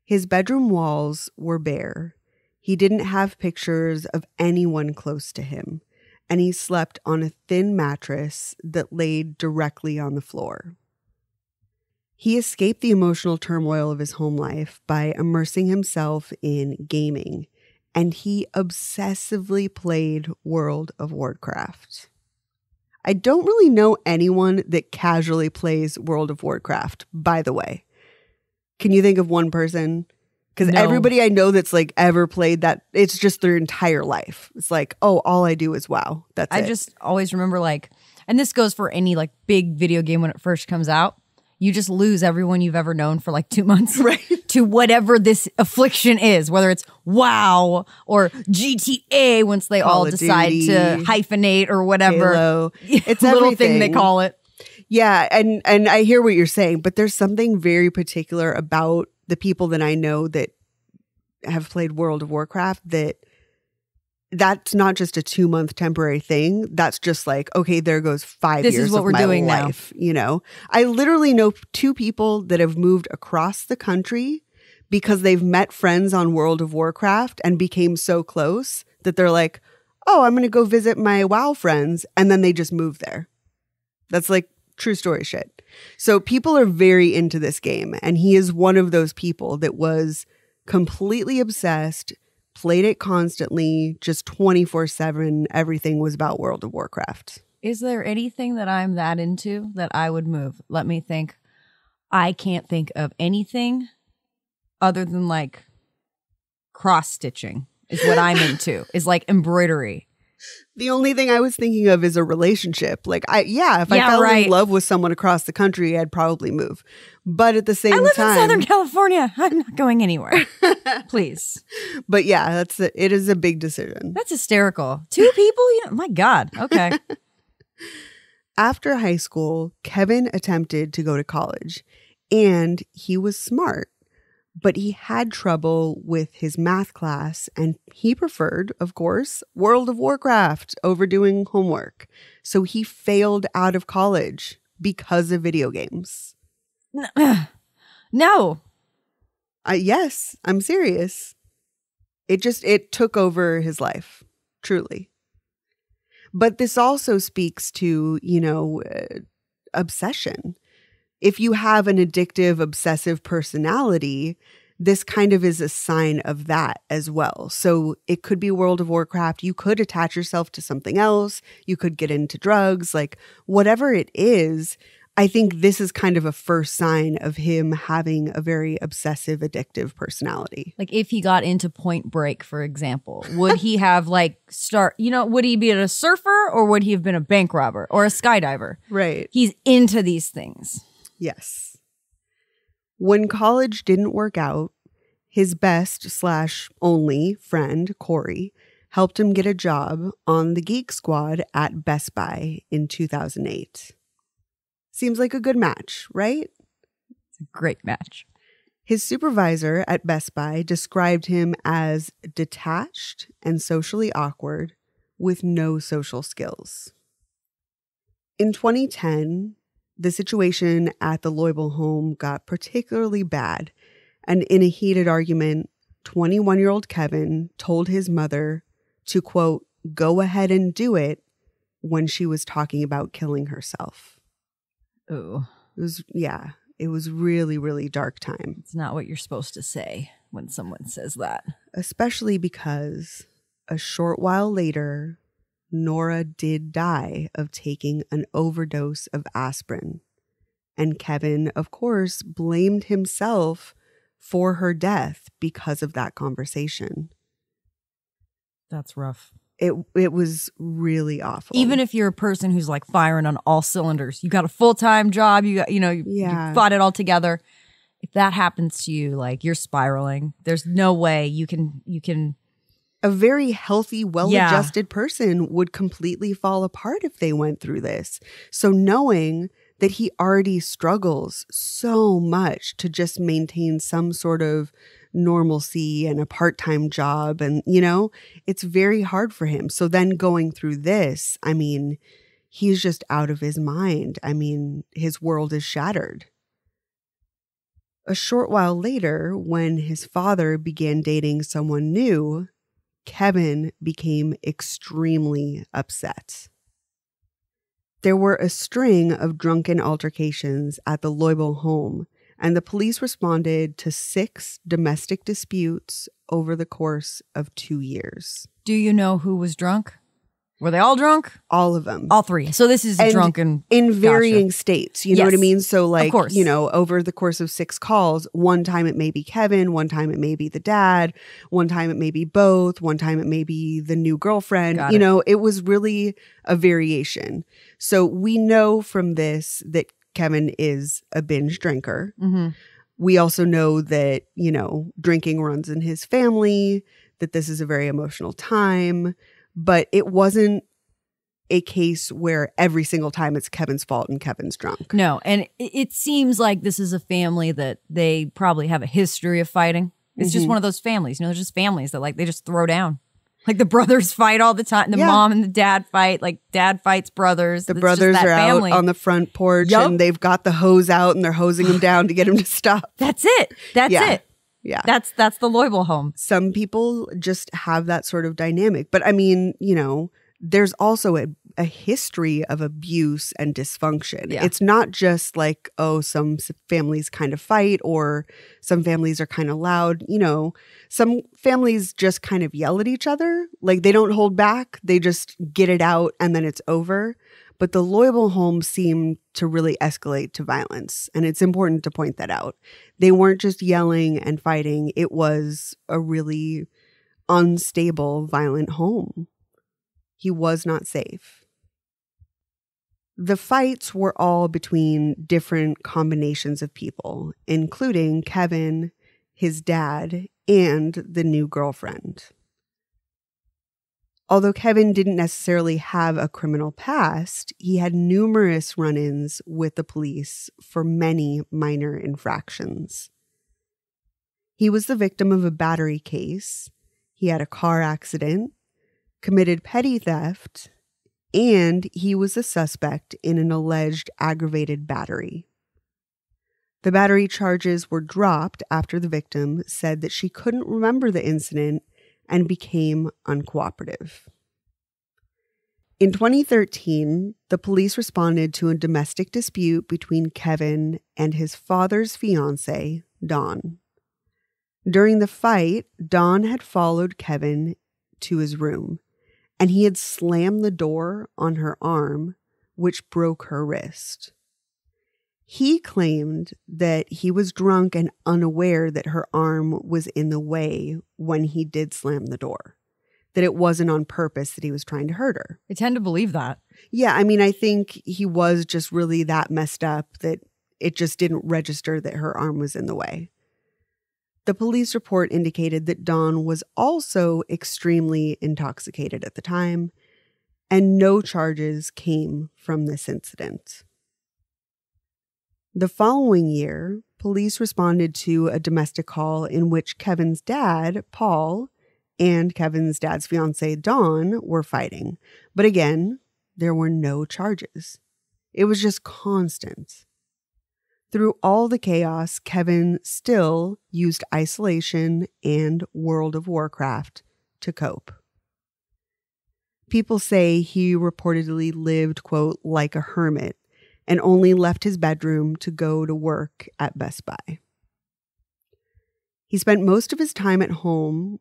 His bedroom walls were bare. He didn't have pictures of anyone close to him, and he slept on a thin mattress that laid directly on the floor. He escaped the emotional turmoil of his home life by immersing himself in gaming, and he obsessively played World of Warcraft. I don't really know anyone that casually plays World of Warcraft, by the way. Can you think of one person? Because No. everybody I know that's like ever played that, it's just their entire life. It's like, oh, all I do is WoW. That's I it. just always remember like, and this goes for any like big video game when it first comes out. You just lose everyone you've ever known for like two months Right. to whatever this affliction is, whether it's WoW or GTA once they Call all decide Duty, to hyphenate or whatever Halo. It's little thing they call it. Yeah, and and I hear what you're saying, but there's something very particular about the people that I know that have played World of Warcraft that that's not just a two month temporary thing. That's just like, okay, there goes five This is years what of we're my doing now. life. You know, I literally know two people that have moved across the country because they've met friends on World of Warcraft and became so close that they're like, oh, I'm going to go visit my WoW friends. And then they just move there. That's like true story shit. So people are very into this game. And he is one of those people that was completely obsessed, played it constantly, just 24 7. Everything was about World of Warcraft. Is there anything that I'm that into that I would move? Let me think. I can't think of anything other than like cross stitching is what I'm into. Is like embroidery. The only thing I was thinking of is a relationship. Like I yeah, if I Yeah, fell right. in love with someone across the country, I'd probably move. But at the same I live time, in Southern California. I'm not going anywhere. Please. but yeah, that's a, it is a big decision. That's hysterical. Two people? You know, my God. Okay. After high school, Kevin attempted to go to college and he was smart, but he had trouble with his math class and he preferred, of course, World of Warcraft over doing homework. So he failed out of college because of video games. no. Uh, yes, I'm serious. It just it took over his life, truly. But this also speaks to, you know, uh, obsession. If you have an addictive obsessive personality, this kind of is a sign of that as well. So it could be World of Warcraft, you could attach yourself to something else, you could get into drugs, like whatever it is, I think this is kind of a first sign of him having a very obsessive, addictive personality. Like if he got into Point Break, for example, would he have like start, you know, would he be a surfer or would he have been a bank robber or a skydiver? Right. He's into these things. Yes. When college didn't work out, his best slash only friend, Corey, helped him get a job on the Geek Squad at Best Buy in 2008. Seems like a good match, right? It's a great match. His supervisor at Best Buy described him as detached and socially awkward with no social skills. In 2010, the situation at the Loibl home got particularly bad, and in a heated argument, 21 year old Kevin told his mother to, quote, go ahead and do it when she was talking about killing herself. Ooh, It was, yeah, it was really, really dark time. it's not what you're supposed to say when someone says that. especially because a short while later, Nora did die of taking an overdose of aspirin. And Kevin, of course, blamed himself for her death because of that conversation. That's rough. It it was really awful. Even if you're a person who's like firing on all cylinders, you got a full time job, you got, you know, you, you fought it all together. If that happens to you, like you're spiraling. There's no way you can, you can, a very healthy, well-adjusted person would completely fall apart if they went through this. So knowing that he already struggles so much to just maintain some sort of normalcy and a part-time job and you know, it's very hard for him. So then going through this, I mean, he's just out of his mind. I mean, his world is shattered. A short while later, when his father began dating someone new, Kevin became extremely upset. There were a string of drunken altercations at the Loibl home, and the police responded to six domestic disputes over the course of two years. do you know who was drunk? Were they all drunk? All of them. All three. So this is a And drunken. in varying states. You know what I mean? So, like, you know, over the course of six calls, one time it may be Kevin, one time it may be the dad, one time it may be both, one time it may be the new girlfriend. Got you it. know, it was really a variation. So, we know from this that Kevin is a binge drinker. Mhm. We also know that, you know, drinking runs in his family, that this is a very emotional time, but it wasn't a case where every single time it's Kevin's fault and Kevin's drunk. No, and it, it seems like this is a family that they probably have a history of fighting. It's just Mhm. one of those families. You know, there's just families that like they just throw down. Like the brothers fight all the time. The Yeah. mom and the dad fight. Like dad fights brothers. The It's just brothers are family. out on the front porch Yup. and they've got the hose out and they're hosing him down to get him to stop. That's it. That's Yeah. it. Yeah. That's that's the Loibl home. Some people just have that sort of dynamic. But I mean, you know, there's also a, a history of abuse and dysfunction. Yeah. It's not just like, oh, some families kind of fight or some families are kind of loud. You know, some families just kind of yell at each other. Like they don't hold back, they just get it out and then it's over. But the Loibl home seemed to really escalate to violence. And it's important to point that out. They weren't just yelling and fighting, it was a really unstable, violent home. He was not safe. The fights were all between different combinations of people, including Kevin, his dad, and the new girlfriend. Although Kevin didn't necessarily have a criminal past, he had numerous run ins with the police for many minor infractions. He was the victim of a battery case, he had a car accident, committed petty theft, and he was a suspect in an alleged aggravated battery. The battery charges were dropped after the victim said that she couldn't remember the incident and became uncooperative. In 2013, the police responded to a domestic dispute between Kevin and his father's fiancee, Dawn. During the fight, Dawn had followed Kevin to his room and he had slammed the door on her arm, which broke her wrist. He claimed that he was drunk and unaware that her arm was in the way when he did slam the door, that it wasn't on purpose that he was trying to hurt her. I tend to believe that. Yeah, I mean, I think he was just really that messed up that it just didn't register that her arm was in the way. The police report indicated that Dawn was also extremely intoxicated at the time, and no charges came from this incident. The following year, police responded to a domestic call in which Kevin's dad, Paul, and Kevin's dad's fiancee, Dawn, were fighting. But again, there were no charges. It was just constant. Through all the chaos, Kevin still used isolation and World of Warcraft to cope. People say he reportedly lived, quote, like a hermit and only left his bedroom to go to work at Best Buy. He spent most of his time at home,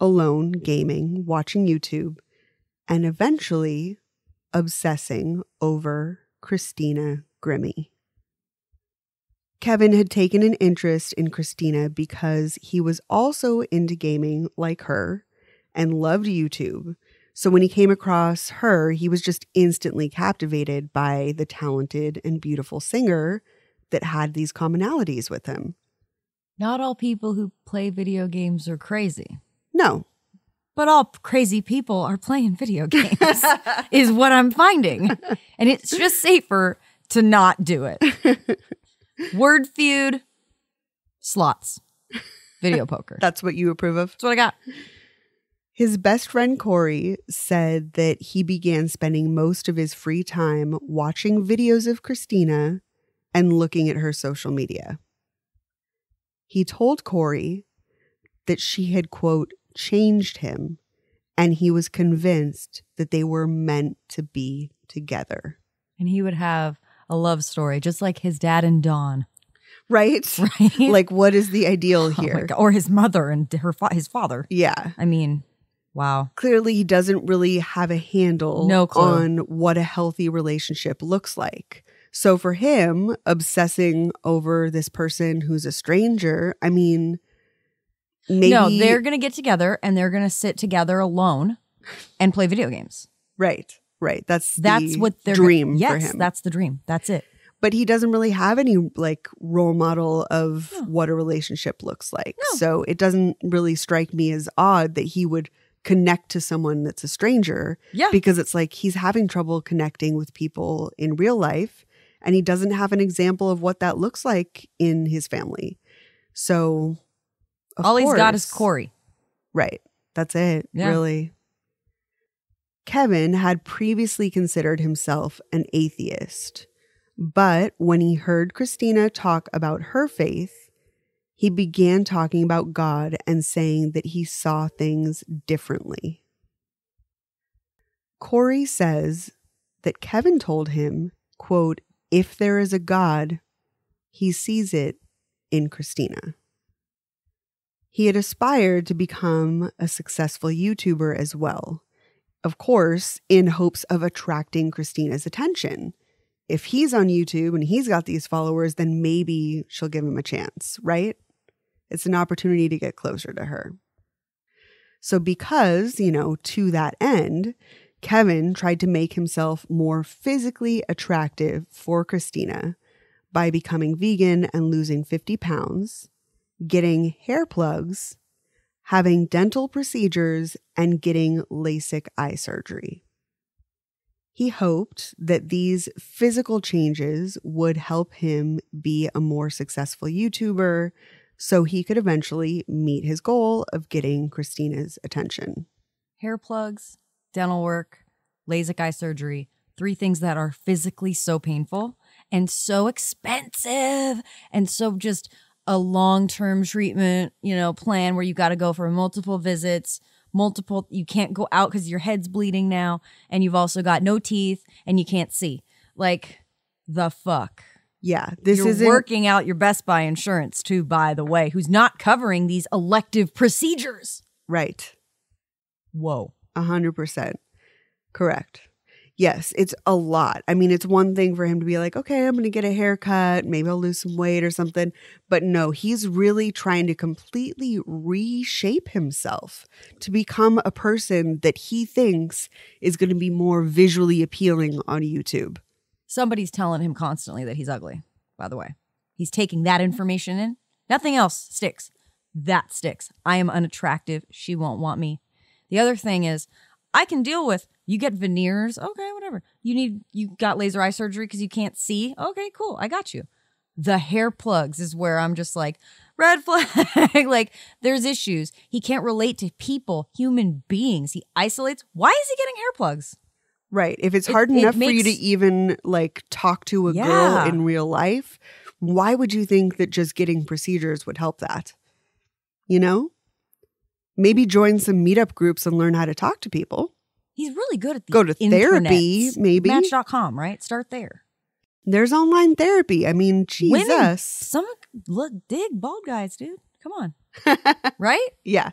alone, gaming, watching YouTube, and eventually obsessing over Christina Grimmie. Kevin had taken an interest in Christina because he was also into gaming like her and loved YouTube. So when he came across her, he was just instantly captivated by the talented and beautiful singer that had these commonalities with him. Not all people who play video games are crazy, No, but all crazy people are playing video games, is what I'm finding. And it's just safer to not do it. Wordfeud, slots, video poker. that's what you approve of. That's what I got. His best friend Corey said that he began spending most of his free time watching videos of Christina and looking at her social media. He told Corey that she had, quote, changed him, and he was convinced that they were meant to be together. And he would have a love story, just like his dad and Dawn, Right? right? Like, what is the ideal Oh here? God. or his mother and her fa- his father. yeah. I mean, wow. clearly he doesn't really have a handle No clue. on what a healthy relationship looks like. So for him, obsessing over this person who's a stranger, I mean, maybe No, they're gonna get together and they're gonna sit together alone and play video games. right, right. That's That's the what their dream yes, for him. That's the dream. That's it. but he doesn't really have any like role model of No. what a relationship looks like. No. So it doesn't really strike me as odd that he would connect to someone that's a stranger Yeah. because it's like he's having trouble connecting with people in real life and he doesn't have an example of what that looks like in his family. So All he's got is Corey. Right. That's it, Yeah. really. Kevin had previously considered himself an atheist, but when he heard Christina talk about her faith, he began talking about God and saying that he saw things differently. Corey says that Kevin told him, quote, if there is a God, he sees it in Christina. He had aspired to become a successful YouTuber as well, of course, in hopes of attracting Christina's attention. If he's on YouTube and he's got these followers, then maybe she'll give him a chance, right? It's an opportunity to get closer to her. So, because, you know, to that end, Kevin tried to make himself more physically attractive for Christina by becoming vegan and losing 50 pounds, getting hair plugs, having dental procedures, and getting LASIK eye surgery. He hoped that these physical changes would help him be a more successful YouTuber so he could eventually meet his goal of getting Christina's attention. Hair plugs, dental work, LASIK eye surgery, three things that are physically so painful and so expensive and so just a long-term treatment, you know, plan where you got to go for multiple visits, multiple you can't go out cuz your head's bleeding now and you've also got no teeth and you can't see. Like the fuck. Yeah, this is working out your Best Buy insurance too, by the way, who's not covering these elective procedures. right. Whoa. A hundred percent. Correct. Yes, it's a lot. I mean, it's one thing for him to be like, okay, I'm going to get a haircut. Maybe I'll lose some weight or something. But no, he's really trying to completely reshape himself to become a person that he thinks is going to be more visually appealing on YouTube. Somebody's telling him constantly that he's ugly, by the way. He's taking that information in. Nothing else sticks. That sticks. I am unattractive. She won't want me. The other thing is, I can deal with you get veneers. Okay, whatever. You need, you got laser eye surgery because you can't see. Okay, cool. I got you. The hair plugs is where I'm just like, red flag. like, there's issues. He can't relate to people, human beings. He isolates. Why is he getting hair plugs? Right. If it's It- hard it enough for you to even like talk to a Yeah. girl in real life, why would you think that just getting procedures would help that? You know? Maybe join some meetup groups and learn how to talk to people. He's really good at the Go to therapy, internets. maybe. Match.com, right? Start there. There's online therapy. I mean, Women, Jesus. some look dig bald guys, dude. Come on, right? Yeah.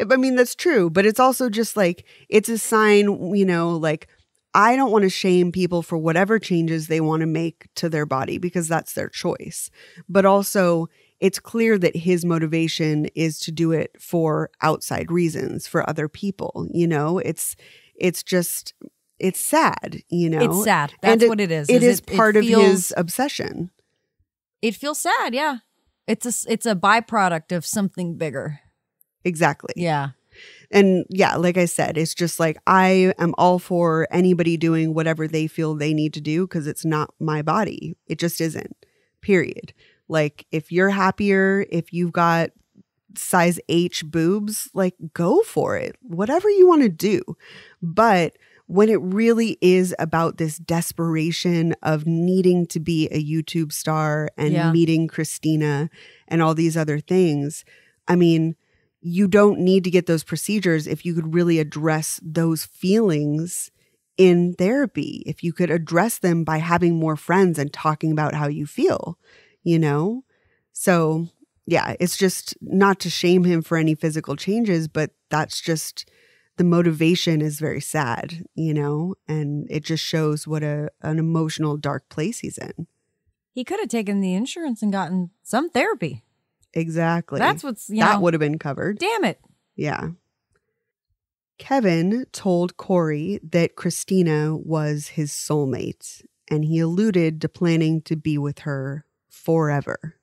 I mean, that's true. But it's also just like, it's a sign, you know, like, I don't want to shame people for whatever changes they want to make to their body because that's their choice. But also, it's clear that his motivation is to do it for outside reasons, for other people. You know, it's, it's just, it's sad, you know? It's sad. That's what it is. It is it part of feels- his obsession. It feels sad. Yeah, it's a it's a byproduct of something bigger. Exactly. Yeah, And yeah, like I said, it's just like I am all for anybody doing whatever they feel they need to do because it's not my body. It just isn't, period. Like if you're happier, if you've got size H boobs, like go for it, whatever you want to do. But when it really is about this desperation of needing to be a YouTube star and Yeah. meeting Christina and all these other things, I mean, you don't need to get those procedures if you could really address those feelings in therapy. If you could address them by having more friends and talking about how you feel, you know? So, yeah, it's just not to shame him for any physical changes, but that's just the motivation is very sad, you know? And it just shows what a an emotional dark place he's in. he could have taken the insurance and gotten some therapy. Exactly. That's what's you that know. would have been covered. damn it. Yeah. Kevin told Corey that Christina was his soulmate, and he alluded to planning to be with her forever.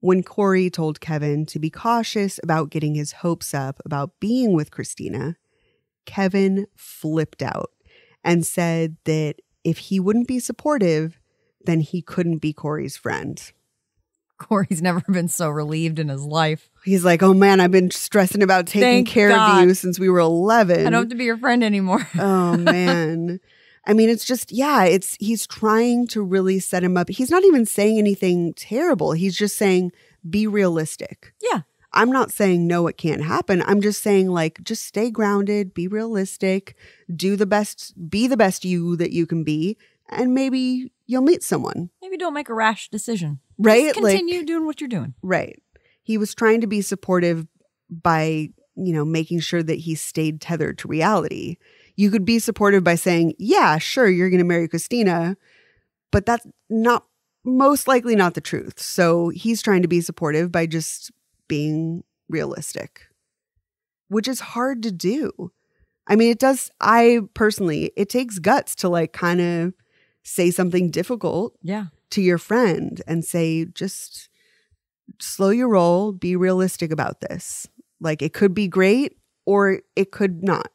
When Corey told Kevin to be cautious about getting his hopes up about being with Christina, Kevin flipped out and said that if he wouldn't be supportive, then he couldn't be Corey's friend. Corey's never been so relieved in his life. He's like, oh man, I've been stressing about taking Thank care God. of you since we were 11. I don't have to be your friend anymore. oh man. I mean, it's just, yeah, it's, he's trying to really set him up. He's not even saying anything terrible. He's just saying, be realistic. yeah. I'm not saying no, it can't happen. I'm just saying, like, just stay grounded, be realistic, do the best, be the best you that you can be, and maybe you'll meet someone, Maybe don't make a rash decision. right? Just continue doing what you're doing. Right. He was trying to be supportive by, you know, making sure that he stayed tethered to reality. You could be supportive by saying, yeah, sure, you're going to marry Christina, but that's not most likely not the truth. So he's trying to be supportive by just being realistic, which is hard to do. I mean, it does. I personally, it takes guts to like kind of say something difficult Yeah. to your friend and say, just slow your roll, be realistic about this. Like it could be great or it could not.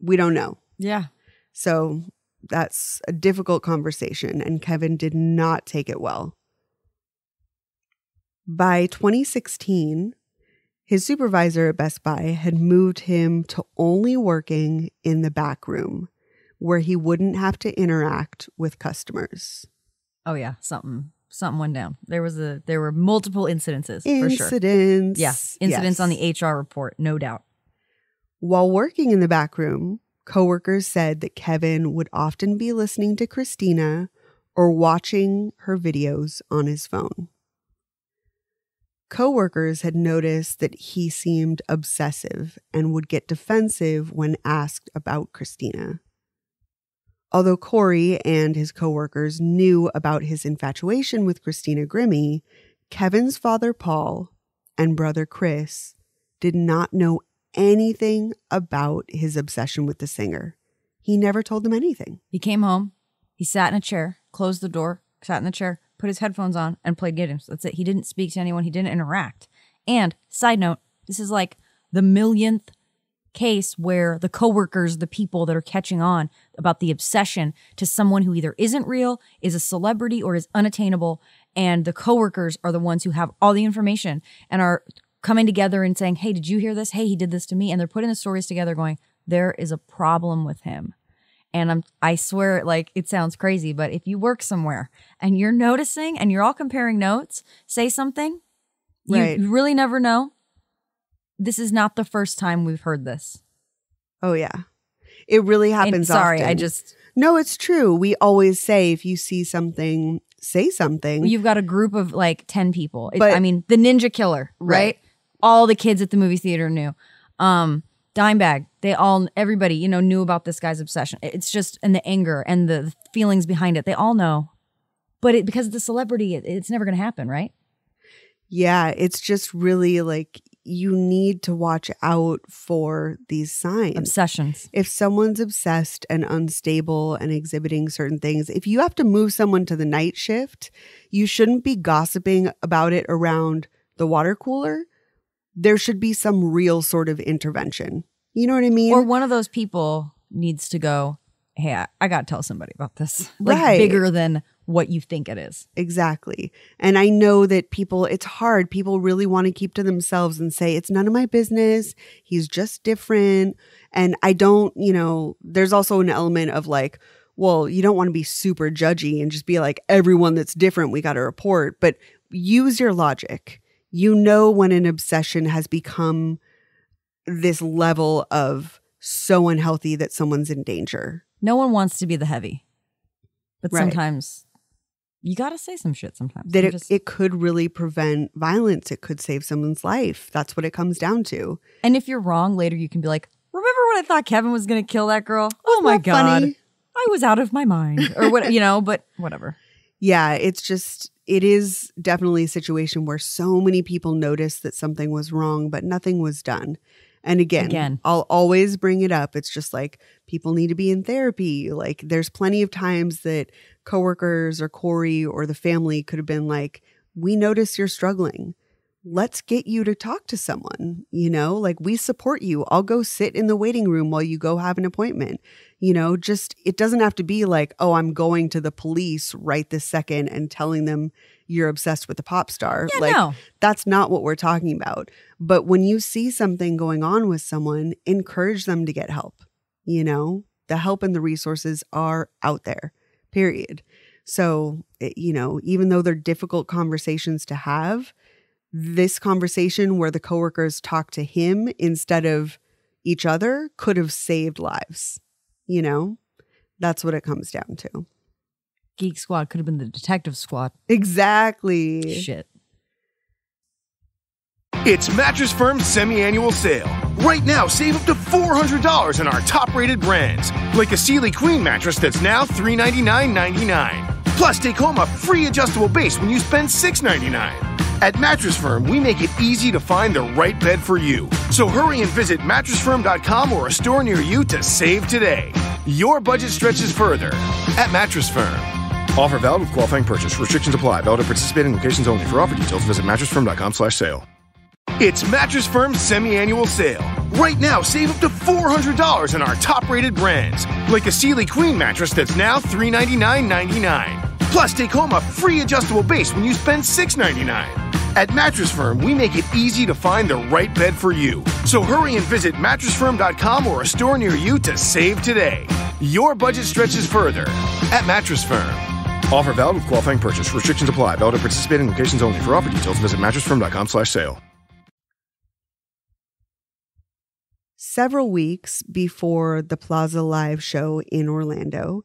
We don't know. Yeah. So that's a difficult conversation, and Kevin did not take it well. By 2016, his supervisor at Best Buy had moved him to only working in the back room where he wouldn't have to interact with customers. Oh yeah. Something something went down. There was a there were multiple incidences for sure. Incidents. Yeah. Incidents yes. on the HR report, no doubt. While working in the back room, coworkers said that Kevin would often be listening to Christina or watching her videos on his phone. Coworkers had noticed that he seemed obsessive and would get defensive when asked about Christina. Although Corey and his coworkers knew about his infatuation with Christina Grimmie, Kevin's father Paul and brother Chris did not know anything about his obsession with the singer. He never told them anything. He came home, he sat in a chair, closed the door, sat in the chair, put his headphones on, and played games. That's it. He didn't speak to anyone, he didn't interact. And side note, this is like the millionth case where the coworkers, the people that are catching on about the obsession to someone who either isn't real, is a celebrity, or is unattainable, and the coworkers are the ones who have all the information and are coming together and saying, "Hey, did you hear this? Hey, he did this to me." And they're putting the stories together going, "There is a problem with him." And I'm I swear like it sounds crazy, but if you work somewhere and you're noticing and you're all comparing notes, say something. You, Right. you really never know. This is not the first time we've heard this. Oh, yeah. It really And happens sorry, I just No, it's true. We always say if you see something, say something. you've got a group of like 10 people. It- But- I mean, the Ninja Killer, right? Right. All the kids at the movie theater knew. Um Dimebag, they all everybody, you know, knew about this guy's obsession. It's just and the anger and the feelings behind it. They all know. But it because it's a celebrity, it, it's never going to happen, right? yeah, it's just really like you need to watch out for these signs. Obsessions. if someone's obsessed and unstable and exhibiting certain things, if you have to move someone to the night shift, you shouldn't be gossiping about it around the water cooler. There should be some real sort of intervention. You know what I mean? Or one of those people needs to go, "Hey, I, I got to tell somebody about this." Like Right. bigger than what you think it is. Exactly. And I know that people, it's hard. People really want to keep to themselves and say, it's none of my business. He's just different. And I don't, you know, there's also an element of like, well, you don't want to be super judgy and just be like, everyone that's different, we got to report. But use your logic. You know when an obsession has become this level of so unhealthy that someone's in danger. No one wants to be the heavy. But Right. sometimes you got to say some shit sometimes. that it, just- it could really prevent violence. It could save someone's life. That's what it comes down to. and if you're wrong later, you can be like, remember when I thought Kevin was going to kill that girl? Oh my God. funny. I was out of my mind. Or what, you know, but whatever. Yeah, it's just, it is definitely a situation where so many people noticed that something was wrong, but nothing was done. And again, Again. I'll always bring it up. It's just like people need to be in therapy. Like there's plenty of times that coworkers or Corey or the family could have been like, we notice you're struggling. Let's get you to talk to someone, you know, like we support you. I'll go sit in the waiting room while you go have an appointment. You know, just it doesn't have to be like, oh, I'm going to the police right this second and telling them you're obsessed with the pop star. Yeah, like no. that's not what we're talking about. But when you see something going on with someone, encourage them to get help. You know, the help and the resources are out there, period. So, it- you know, even though they're difficult conversations to have, this conversation where the coworkers talk to him instead of each other could have saved lives. You know, that's what it comes down to. Geek Squad could have been the detective squad. Exactly. Shit. It's Mattress Firm's semi-annual sale. Right now, save up to $400 on our top-rated brands, like a Sealy Queen mattress that's now $399.99. Plus, take home a free adjustable base when you spend 699. At Mattress Firm, we make it easy to find the right bed for you. So hurry and visit mattressfirm.com or a store near you to save today. Your budget stretches further at Mattress Firm. Offer valid with qualifying purchase. Restrictions apply. Valid at participating locations only. For offer details, visit mattressfirm.com slash sale. It's Mattress Firm's semi-annual sale. Right now, save up to $400 on our top-rated brands, like a Sealy Queen mattress that's now $399.99. Plus, take home a free adjustable base when you spend 699. At Mattress Firm, we make it easy to find the right bed for you. So hurry and visit mattressfirm.com or a store near you to save today. Your budget stretches further at Mattress Firm. Offer valid with qualifying purchase. Restrictions apply. Valid at participating locations only. For offer details, visit mattressfirm.com slash sale. Several weeks before the Plaza Live show in Orlando,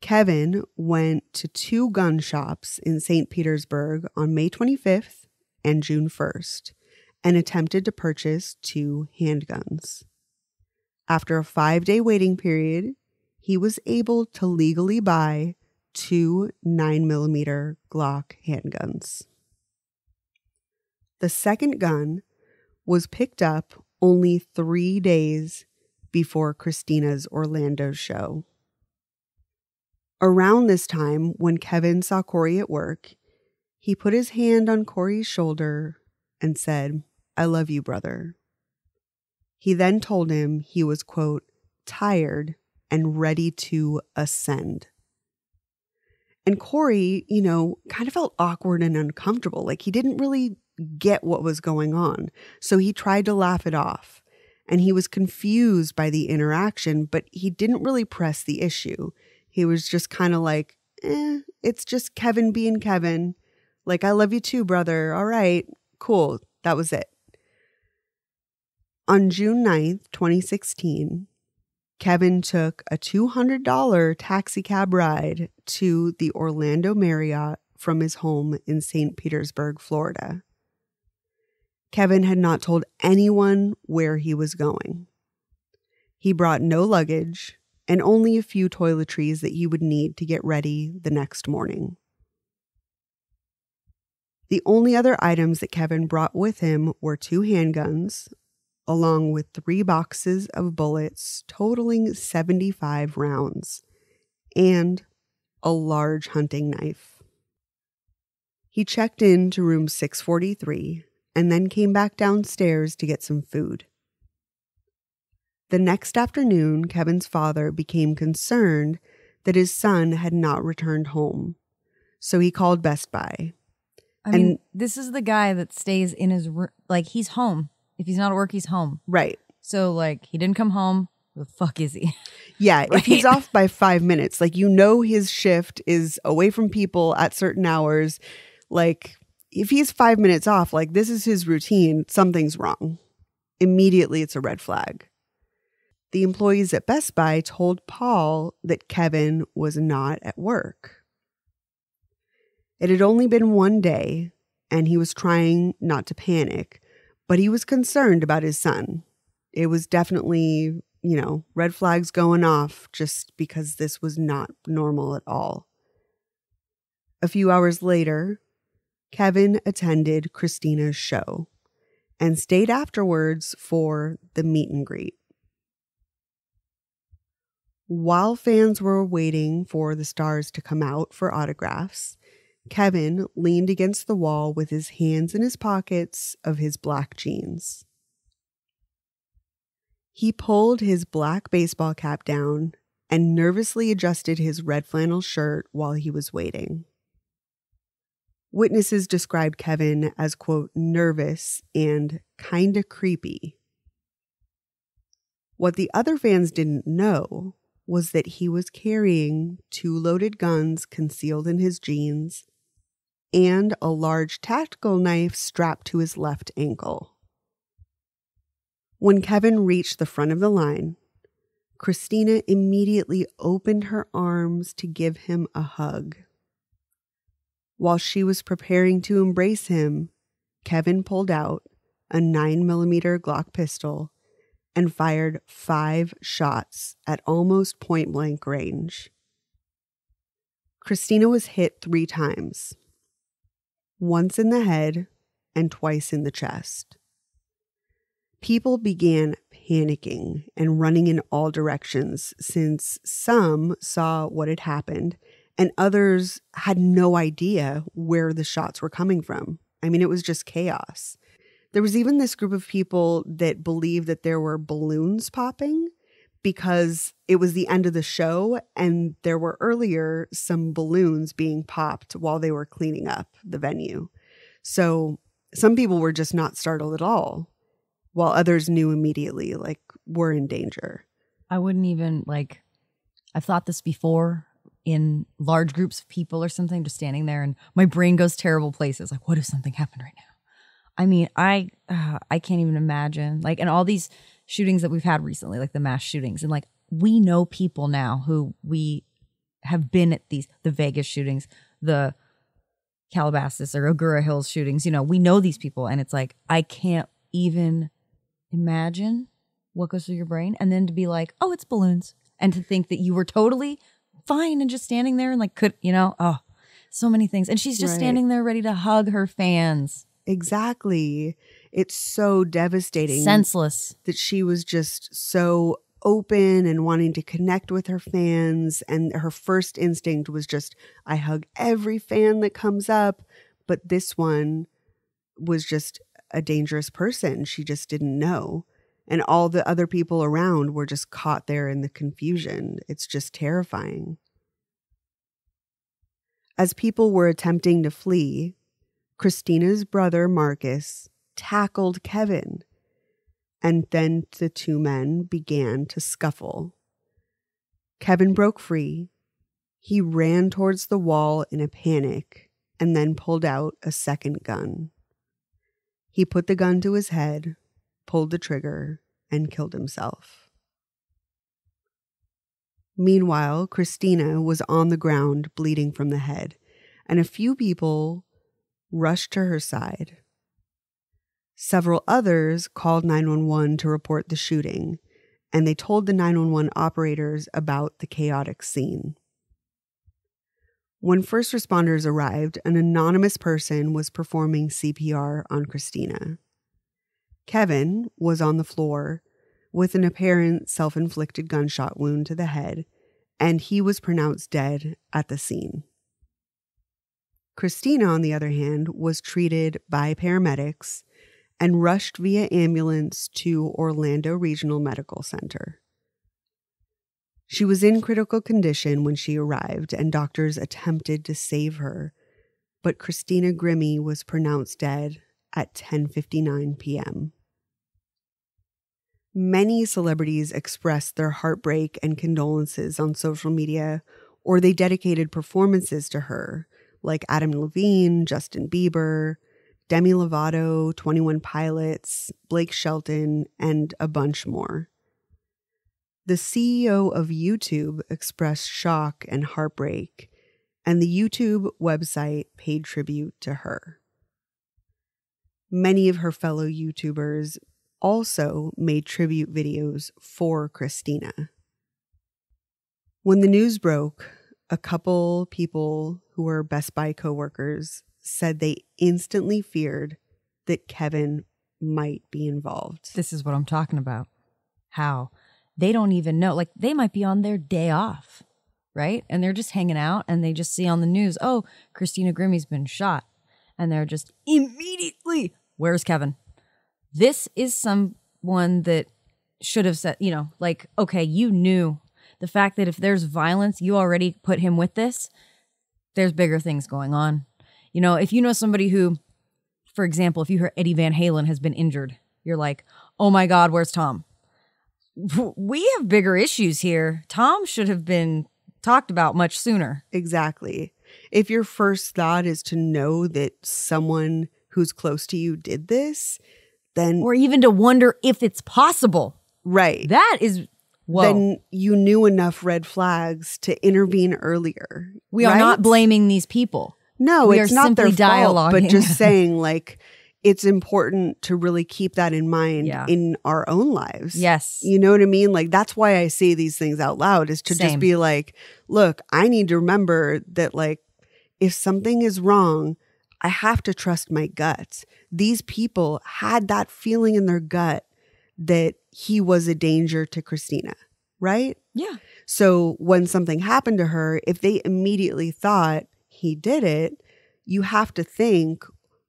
Kevin went to two gun shops in St. Petersburg on May 25th and June 1st and attempted to purchase two handguns. After a five day waiting period, he was able to legally buy two 9mm Glock handguns. The second gun was picked up only three days before Christina's Orlando show. Around this time, when Kevin saw Corey at work, he put his hand on Corey's shoulder and said, I love you, brother. He then told him he was, quote, tired and ready to ascend. And Corey, you know, kind of felt awkward and uncomfortable. Like he didn't really get what was going on. So he tried to laugh it off. And he was confused by the interaction, but he didn't really press the issue. He was just kind of like, eh, it's just Kevin being Kevin. Like, I love you too, brother. All right, cool. That was it. On June 9th, 2016, Kevin took a $200 taxi cab ride to the Orlando Marriott from his home in St. Petersburg, Florida. Kevin had not told anyone where he was going. He brought no luggage and only a few toiletries that he would need to get ready the next morning. The only other items that Kevin brought with him were two handguns, along with three boxes of bullets totaling 75 rounds, and a large hunting knife. He checked in to room 643 and then came back downstairs to get some food. The next afternoon, Kevin's father became concerned that his son had not returned home, so he called Best Buy. I mean, this is the guy that stays in his room. Like, he's home. If he's not at work, he's home. Right. So, like, he didn't come home. The fuck is he? Yeah, if he's off by five minutes, like you know his shift is away from people at certain hours. Like if he's five minutes off, like this is his routine, something's wrong. Immediately it's a red flag. The employees at Best Buy told Paul that Kevin was not at work. It had only been one day, and he was trying not to panic, but he was concerned about his son. It was definitely you know, red flags going off just because this was not normal at all. A few hours later, Kevin attended Christina's show and stayed afterwards for the meet and greet. While fans were waiting for the stars to come out for autographs, Kevin leaned against the wall with his hands in his pockets of his black jeans. He pulled his black baseball cap down and nervously adjusted his red flannel shirt while he was waiting. Witnesses described Kevin as, quote, nervous and kinda creepy. What the other fans didn't know was that he was carrying two loaded guns concealed in his jeans and a large tactical knife strapped to his left ankle. When Kevin reached the front of the line, Christina immediately opened her arms to give him a hug. While she was preparing to embrace him, Kevin pulled out a 9mm Glock pistol and fired five shots at almost point blank range. Christina was hit three times once in the head and twice in the chest. People began panicking and running in all directions since some saw what had happened and others had no idea where the shots were coming from. I mean, it was just chaos. There was even this group of people that believed that there were balloons popping because it was the end of the show and there were earlier some balloons being popped while they were cleaning up the venue. So some people were just not startled at all, while others knew immediately, like, we're in danger. I wouldn't even like, I've thought this before in large groups of people or something, just standing there, and my brain goes terrible places. Like, what if something happened right now? I mean, I uh, I can't even imagine. Like, and all these shootings that we've had recently, like the mass shootings, and like we know people now who we have been at these the Vegas shootings, the Calabasas or Agoura Hills shootings. You know, we know these people, and it's like I can't even imagine what goes through your brain, and then to be like, oh, it's balloons, and to think that you were totally fine and just standing there and like could you know, oh, so many things, and she's just Right. standing there ready to hug her fans, Exactly. It's so devastating senseless. that she was just so open and wanting to connect with her fans. And her first instinct was just, I hug every fan that comes up. But this one was just a dangerous person. She just didn't know. And all the other people around were just caught there in the confusion. It's just terrifying. As people were attempting to flee, Christina's brother Marcus tackled Kevin, and then the two men began to scuffle. Kevin broke free. He ran towards the wall in a panic and then pulled out a second gun. He put the gun to his head, pulled the trigger, and killed himself. Meanwhile, Christina was on the ground bleeding from the head, and a few people rushed to her side. Several others called 911 to report the shooting, and they told the 911 operators about the chaotic scene. When first responders arrived, an anonymous person was performing CPR on Christina. Kevin was on the floor with an apparent self inflicted gunshot wound to the head, and he was pronounced dead at the scene. Christina, on the other hand, was treated by paramedics and rushed via ambulance to Orlando Regional Medical Center. She was in critical condition when she arrived, and doctors attempted to save her, but Christina Grimmie was pronounced dead at 10:59 p.m. Many celebrities expressed their heartbreak and condolences on social media, or they dedicated performances to her, like Adam Levine, Justin Bieber, Demi Lovato, 21 Pilots, Blake Shelton, and a bunch more. The CEO of YouTube expressed shock and heartbreak, and the YouTube website paid tribute to her. Many of her fellow YouTubers also made tribute videos for Christina. When the news broke, a couple people who were Best Buy coworkers said they instantly feared that Kevin might be involved. This is what I'm talking about. How they don't even know. Like they might be on their day off, right? And they're just hanging out and they just see on the news, oh, Christina Grimmie's been shot. And they're just immediately, where's Kevin? This is someone that should have said, you know, like, okay, you knew the fact that if there's violence, you already put him with this, there's bigger things going on. You know, if you know somebody who, for example, if you hear Eddie Van Halen has been injured, you're like, oh my God, where's Tom? We have bigger issues here. Tom should have been talked about much sooner. Exactly. If your first thought is to know that someone who's close to you did this, then Or even to wonder if it's possible. right. That is, whoa. Then you knew enough red flags to intervene earlier. we are right? not blaming these people. No, We it's not their dialogue, fault, but just saying like it's important to really keep that in mind Yeah. in our own lives. Yes. You know what I mean? Like that's why I say these things out loud is to just be like, look, I need to remember that like if something is wrong, I have to trust my gut. These people had that feeling in their gut that he was a danger to Christina, right? Yeah. So when something happened to her, if they immediately thought he did it, you have to think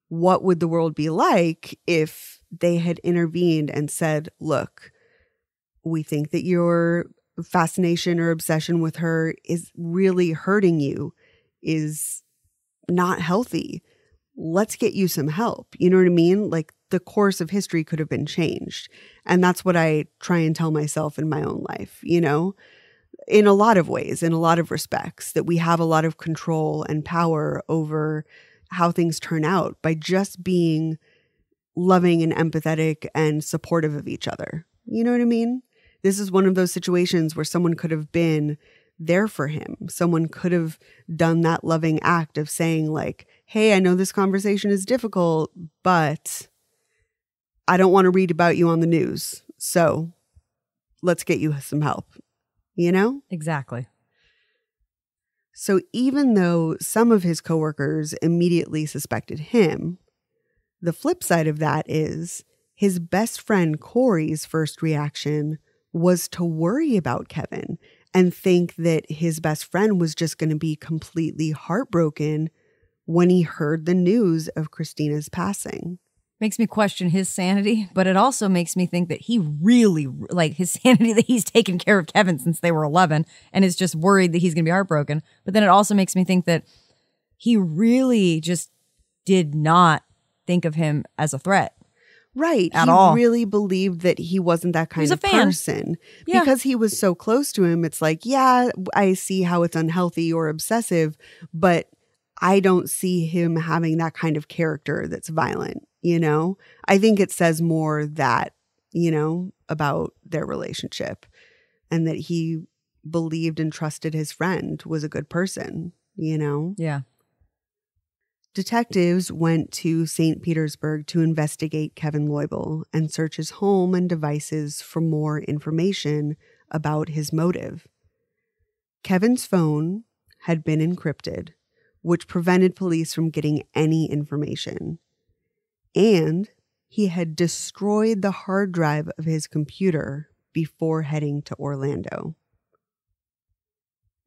what would the world be like if they had intervened and said, look, we think that your fascination or obsession with her is really hurting you, is not healthy. Let's get you some help. You know what I mean? Like the course of history could have been changed. And that's what I try and tell myself in my own life, you know? In a lot of ways, in a lot of respects, that we have a lot of control and power over how things turn out by just being loving and empathetic and supportive of each other. You know what I mean? This is one of those situations where someone could have been there for him. Someone could have done that loving act of saying, like, hey, I know this conversation is difficult, but I don't want to read about you on the news. So let's get you some help. You know? Exactly. So even though some of his coworkers immediately suspected him, the flip side of that is his best friend Corey's first reaction was to worry about Kevin and think that his best friend was just going to be completely heartbroken when he heard the news of Christina's passing. Makes me question his sanity, but it also makes me think that he really, like his sanity that he's taken care of Kevin since they were 11 and is just worried that he's going to be heartbroken. But then it also makes me think that he really just did not think of him as a threat. Right. At he all. really believed that he wasn't that kind of fan. person. Yeah. Because he was so close to him, it's like, yeah, I see how it's unhealthy or obsessive, but I don't see him having that kind of character that's violent, you know? I think it says more that, you know, about their relationship and that he believed and trusted his friend was a good person, you know? Yeah. Detectives went to St. Petersburg to investigate Kevin Loibl and search his home and devices for more information about his motive. Kevin's phone had been encrypted, which prevented police from getting any information. And he had destroyed the hard drive of his computer before heading to Orlando.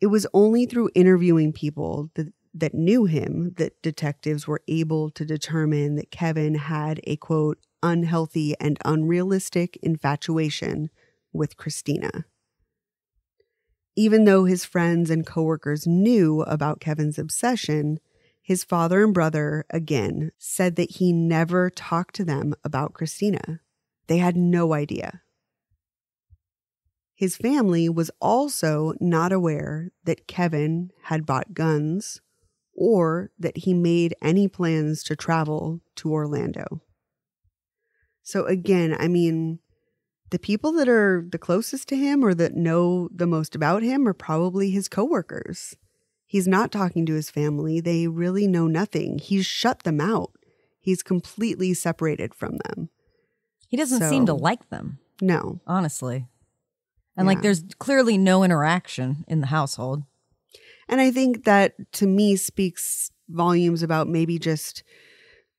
It was only through interviewing people that, that knew him that detectives were able to determine that Kevin had a quote, unhealthy and unrealistic infatuation with Christina. Even though his friends and coworkers knew about Kevin's obsession, his father and brother, again, said that he never talked to them about Christina. They had no idea. His family was also not aware that Kevin had bought guns or that he made any plans to travel to Orlando. So, again, I mean, the people that are the closest to him or that know the most about him are probably his coworkers. He's not talking to his family. They really know nothing. He's shut them out. He's completely separated from them. He doesn't seem to like them, No. honestly. And like there's clearly no interaction in the household. And I think that to me speaks volumes about maybe just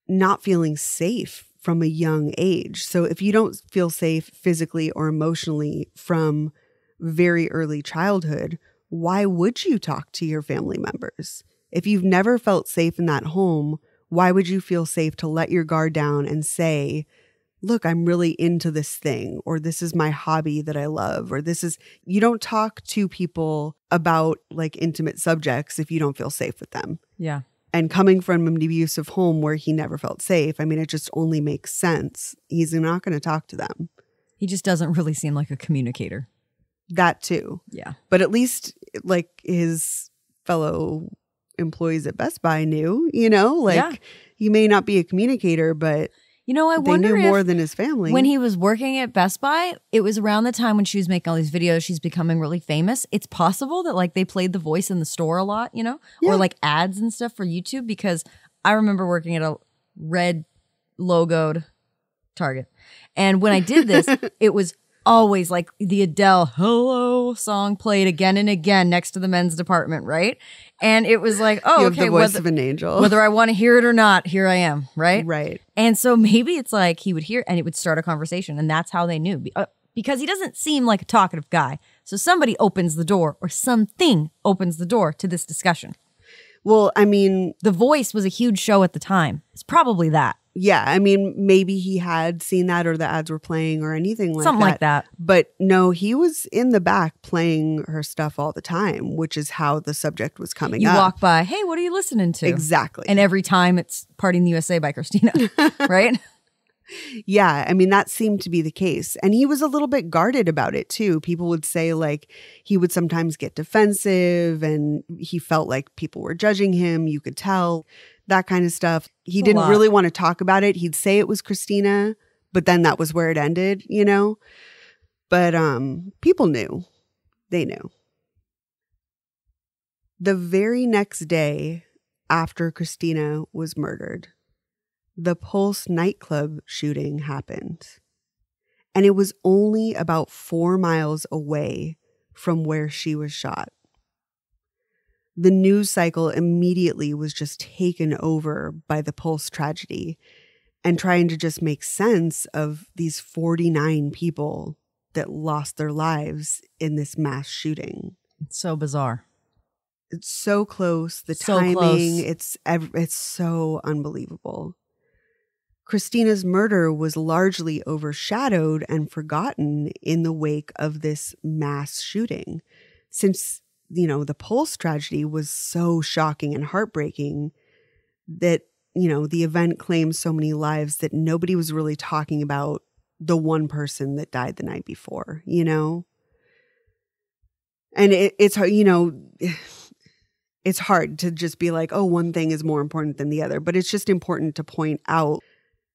not feeling safe from a young age. So if you don't feel safe physically or emotionally from very early childhood, why would you talk to your family members? If you've never felt safe in that home, why would you feel safe to let your guard down and say, look, I'm really into this thing, or this is my hobby that I love, or this is, you don't talk to people about like intimate subjects if you don't feel safe with them. Yeah. And coming from an abusive home where he never felt safe, I mean, it just only makes sense. He's not going to talk to them. He just doesn't really seem like a communicator. That too. Yeah. But at least like his fellow employees at Best Buy knew, you know, like Yeah. he may not be a communicator, but You know, I they wonder knew if more than his family. when he was working at Best Buy, it was around the time when she was making all these videos, she's becoming really famous. It's possible that like they played the voice in the store a lot, you know, Yeah. or like ads and stuff for YouTube because I remember working at a red logoed Target. And when I did this, it was always like the Adele "Hello" song played again and again next to the men's department, right? And it was like, oh, okay, the voice whether, of an angel. whether I want to hear it or not, here I am, right? right. And so maybe it's like he would hear and it would start a conversation, and that's how they knew uh, because he doesn't seem like a talkative guy. So somebody opens the door, or something opens the door to this discussion. Well, I mean, The Voice was a huge show at the time. It's probably that. Yeah, I mean, maybe he had seen that or the ads were playing or anything like Something that. like that. But no, he was in the back playing her stuff all the time, which is how the subject was coming You up. walk by, hey, what are you listening to? Exactly. And every time it's Party in the USA by Christina, right? Yeah, I mean, that seemed to be the case. And he was a little bit guarded about it too. People would say, like, he would sometimes get defensive and he felt like people were judging him. You could tell that kind of stuff. He didn't really want to talk about it. He'd say it was Christina, but then that was where it ended, you know? But um people knew. They knew. The very next day after Christina was murdered, the Pulse nightclub shooting happened. And it was only about four miles away from where she was shot. The news cycle immediately was just taken over by the Pulse tragedy and trying to just make sense of these 49 people that lost their lives in this mass shooting It's so bizarre. it's so close the So timing close. it's ev- it's so unbelievable christina's murder was largely overshadowed and forgotten in the wake of this mass shooting since you know the pulse tragedy was so shocking and heartbreaking that you know the event claimed so many lives that nobody was really talking about the one person that died the night before you know and it, it's you know it's hard to just be like, oh, one thing is more important than the other. But it's just important to point out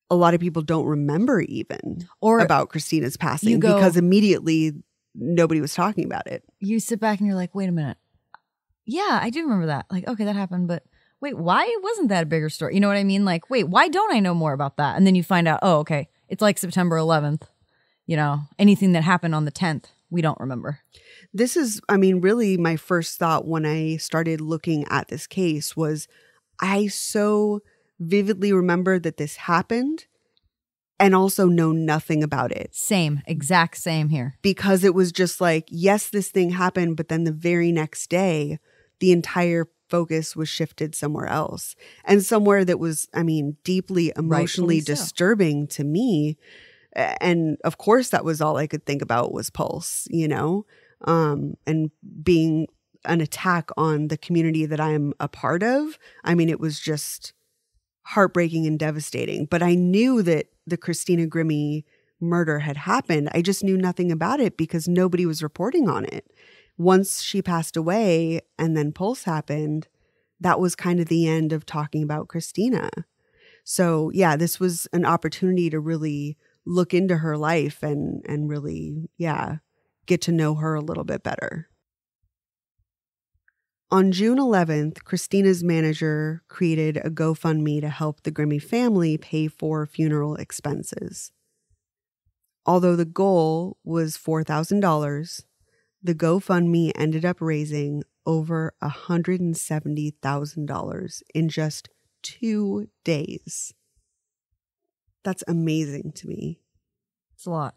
a lot of people don't remember even Or about Christina's passing go- because immediately nobody was talking about it. you sit back and you're like, wait a minute. Yeah, I do remember that. Like, okay, that happened, but wait, why wasn't that a bigger story? You know what I mean? Like, wait, why don't I know more about that? And then you find out, oh, okay, it's like September 11th. You know, anything that happened on the 10th, we don't remember. This is, I mean, really my first thought when I started looking at this case was I so vividly remember that this happened and also know nothing about it. Same, exact same here. because it was just like, yes, this thing happened, but then the very next day, the entire focus was shifted somewhere else and somewhere that was, I mean, deeply emotionally Rightfully so. disturbing to me. And of course, that was all I could think about was Pulse, you know, um, and being an attack on the community that I'm a part of. I mean, it was just heartbreaking and devastating. But I knew that the Christina Grimmie murder had happened. I just knew nothing about it because nobody was reporting on it. Once she passed away and then Pulse happened, that was kind of the end of talking about Christina. So, yeah, this was an opportunity to really look into her life and and really, yeah, get to know her a little bit better. On June 11th, Christina's manager created a GoFundMe to help the Grimmie family pay for funeral expenses. Although the goal was $4,000, the GoFundMe ended up raising over $170,000 in just two days. That's amazing to me. It's a lot.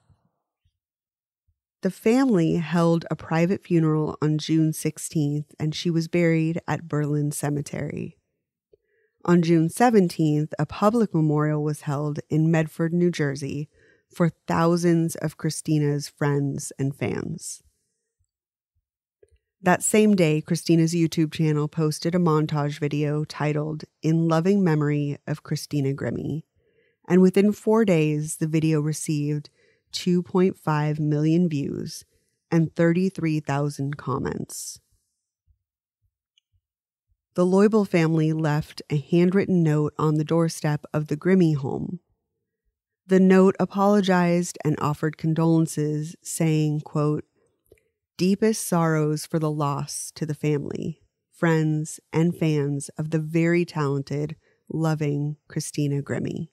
The family held a private funeral on June 16th, and she was buried at Berlin Cemetery. On June 17th, a public memorial was held in Medford, New Jersey, for thousands of Christina's friends and fans. That same day, Christina's YouTube channel posted a montage video titled In Loving Memory of Christina Grimmie. And within four days, the video received 2.5 million views and 33,000 comments. The Loibl family left a handwritten note on the doorstep of the Grimmie home. The note apologized and offered condolences, saying, quote, Deepest sorrows for the loss to the family, friends, and fans of the very talented, loving Christina Grimmie.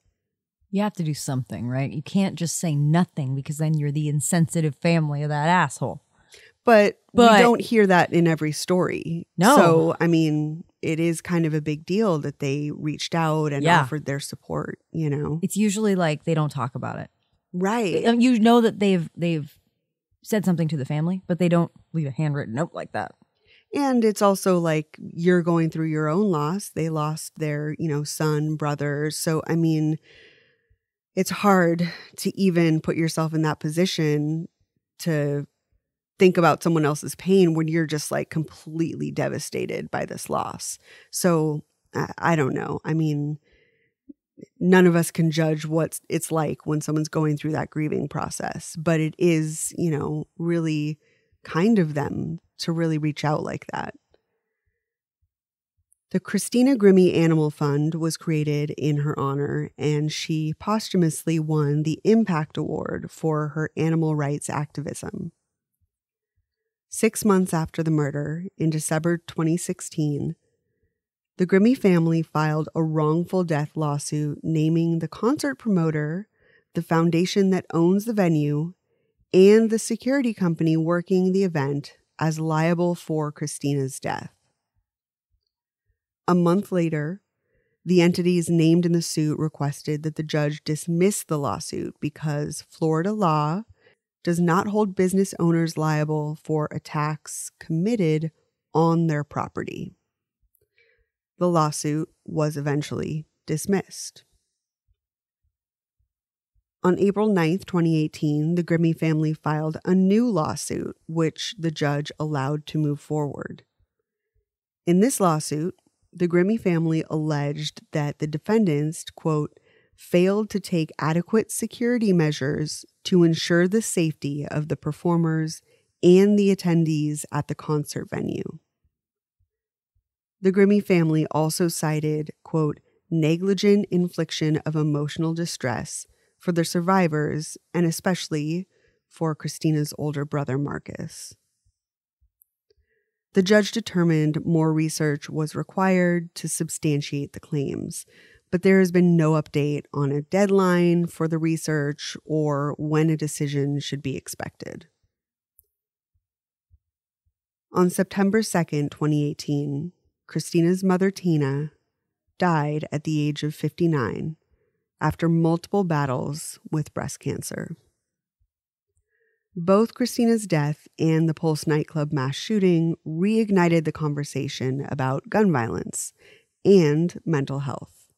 You have to do something, right? You can't just say nothing because then you're the insensitive family of that asshole. But, But- we don't hear that in every story. No. So, I mean, it is kind of a big deal that they reached out and Yeah. offered their support, you know? It's usually like they don't talk about it. Right. Um, You know that they've they've said something to the family, but they don't leave a handwritten note like that. And it's also like you're going through your own loss. They lost their, you know, son, brother. So, I mean, it's hard to even put yourself in that position to think about someone else's pain when you're just like completely devastated by this loss. So, I, don't know. I mean, none of us can judge what it's like when someone's going through that grieving process, but it is, you know, really kind of them to really reach out like that. The Christina Grimmie Animal Fund was created in her honor, and she posthumously won the Impact Award for her animal rights activism. Six months after the murder, in December 2016, the Grimmie family filed a wrongful death lawsuit naming the concert promoter, the foundation that owns the venue, and the security company working the event as liable for Christina's death. A month later, the entities named in the suit requested that the judge dismiss the lawsuit because Florida law does not hold business owners liable for attacks committed on their property. The lawsuit was eventually dismissed. On April 9th, 2018, the Grimmie family filed a new lawsuit, which the judge allowed to move forward. In this lawsuit, the Grimmie family alleged that the defendants, quote, failed to take adequate security measures to ensure the safety of the performers and the attendees at the concert venue. The Grimmie family also cited, quote, negligent infliction of emotional distress for the survivors and especially for Christina's older brother, Marcus. The judge determined more research was required to substantiate the claims, but there has been no update on a deadline for the research or when a decision should be expected. On September 2nd, 2018, Christina's mother, Tina, died at the age of 59 after multiple battles with breast cancer. Both Christina's death and the Pulse nightclub mass shooting reignited the conversation about gun violence and mental health.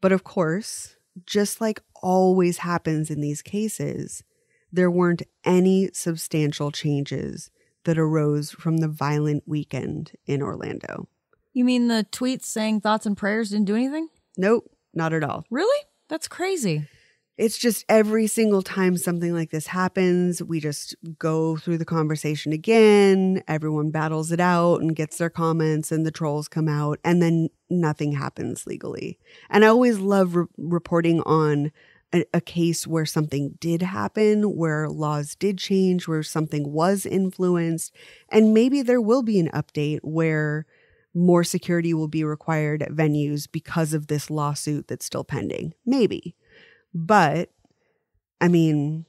But of course, just like always happens in these cases, there weren't any substantial changes that arose from the violent weekend in Orlando. You mean the tweets saying thoughts and prayers didn't do anything? Nope, not at all. Really? That's crazy. It's just every single time something like this happens, we just go through the conversation again. Everyone battles it out and gets their comments, and the trolls come out, and then nothing happens legally. And I always love re- reporting on a, a case where something did happen, where laws did change, where something was influenced. And maybe there will be an update where more security will be required at venues because of this lawsuit that's still pending. Maybe. But I mean,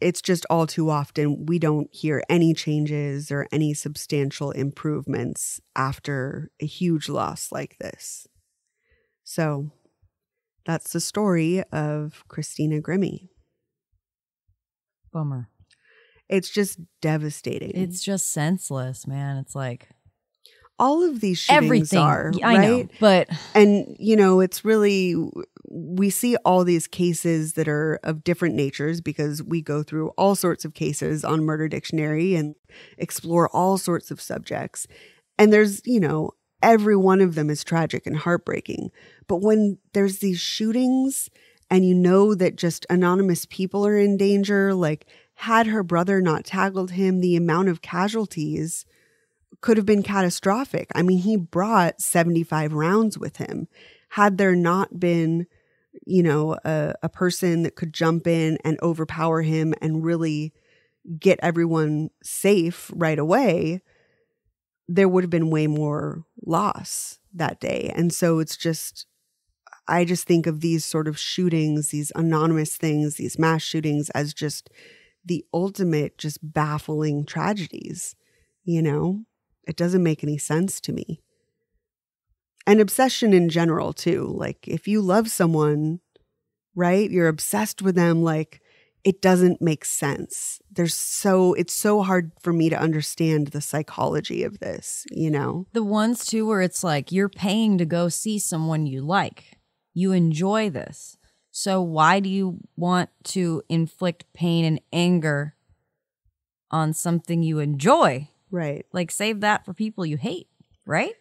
it's just all too often we don't hear any changes or any substantial improvements after a huge loss like this. So that's the story of Christina Grimmie. Bummer. It's just devastating. It's just senseless, man. It's like all of these shootings everything. are I know, right? but and you know it's really we see all these cases that are of different natures because we go through all sorts of cases on murder dictionary and explore all sorts of subjects and there's you know every one of them is tragic and heartbreaking but when there's these shootings and you know that just anonymous people are in danger like had her brother not tackled him the amount of casualties could have been catastrophic. I mean, he brought 75 rounds with him. Had there not been, you know, a, a, person that could jump in and overpower him and really get everyone safe right away, there would have been way more loss that day. And so it's just, I just think of these sort of shootings, these anonymous things, these mass shootings as just the ultimate, just baffling tragedies. You know, it doesn't make any sense to me. And obsession in general, too. Like, if you love someone, right, you're obsessed with them, like, it doesn't make sense. There's so, it's so hard for me to understand the psychology of this, you know? The ones too where it's like you're paying to go see someone you like. You enjoy this. So why do you want to inflict pain and anger on something you enjoy? Right. Like save that for people you hate, right?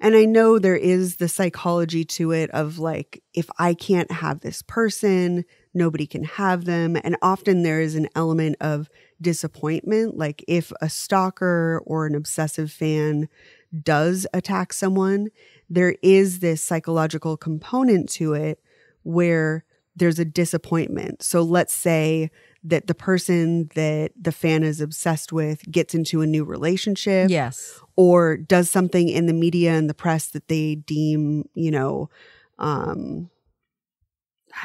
And I know there is the psychology to it of like, if I can't have this person, nobody can have them. And often there is an element of disappointment. Like, if a stalker or an obsessive fan does attack someone, there is this psychological component to it where there's a disappointment. So let's say that the person that the fan is obsessed with gets into a new relationship Yes. or does something in the media and the press that they deem, you know, um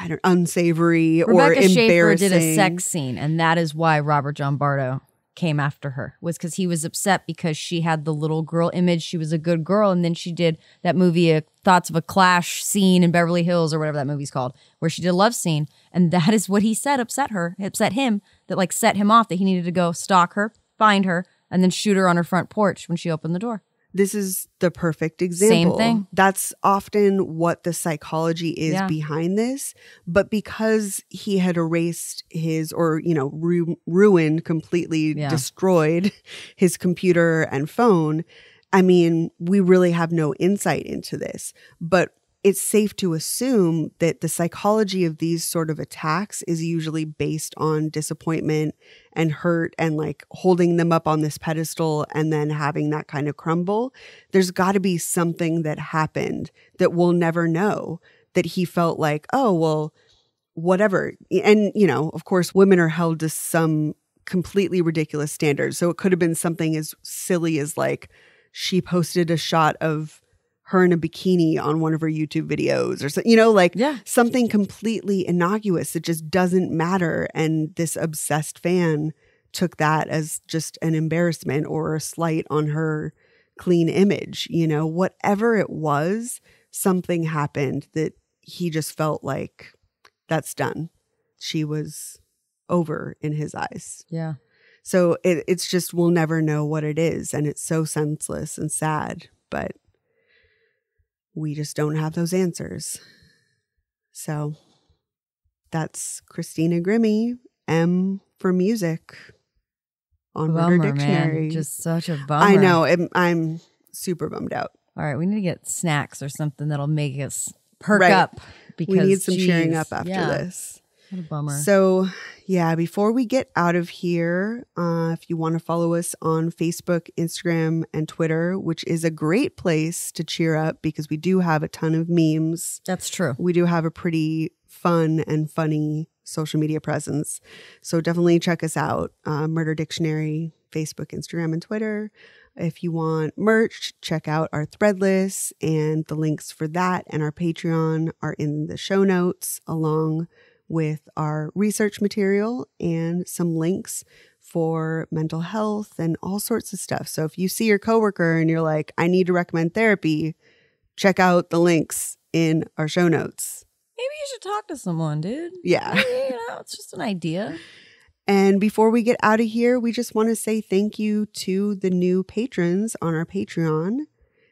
I don't unsavory or Rebecca Schaeffer did a sex scene, and that is why Robert John Bardo came after her. Was because he was upset because she had the little girl image. She was a good girl, and then she did that movie, uh, Thoughts of a Clash scene in Beverly Hills or whatever that movie's called, where she did a love scene, and that is what he said upset her, upset him, that like set him off that he needed to go stalk her, find her, and then shoot her on her front porch when she opened the door. This is the perfect example. thing. That's often what the psychology is Yeah. behind this. But because he had erased his, or, you know, ru- ruined, completely Yeah. destroyed his computer and phone, I mean, we really have no insight into this. But it's safe to assume that the psychology of these sort of attacks is usually based on disappointment and hurt and like holding them up on this pedestal and then having that kind of crumble. There's got to be something that happened that we'll never know that he felt like, oh, well, whatever. And, you know, of course, women are held to some completely ridiculous standards. So it could have been something as silly as like she posted a shot of her in a bikini on one of her YouTube videos or something, you know, like Yeah. something completely innocuous that just doesn't matter. And this obsessed fan took that as just an embarrassment or a slight on her clean image. You know, whatever it was, something happened that he just felt like that's done. She was over in his eyes. Yeah. So it, it's just, we'll never know what it is. And it's so senseless and sad, but we just don't have those answers. So that's Christina Grimmie, M for music on Murder Bummer, Dictionary. man. Just such a bummer. I know. I'm, I'm super bummed out. All right, we need to get snacks or something that'll make us perk Right. up. Because we need some cheering up after yeah, this. What a bummer. So, yeah, before we get out of here, uh, if you want to follow us on Facebook, Instagram, and Twitter, which is a great place to cheer up because we do have a ton of memes. That's true. We do have a pretty fun and funny social media presence. So, definitely check us out uh, Murder Dictionary, Facebook, Instagram, and Twitter. If you want merch, check out our Threadless, and the links for that and our Patreon are in the show notes, along with our research material and some links for mental health and all sorts of stuff. So if you see your coworker and you're like, I need to recommend therapy, check out the links in our show notes. Maybe you should talk to someone, dude. Yeah. Maybe, you know, it's just an idea. And before we get out of here, we just want to say thank you to the new patrons on our Patreon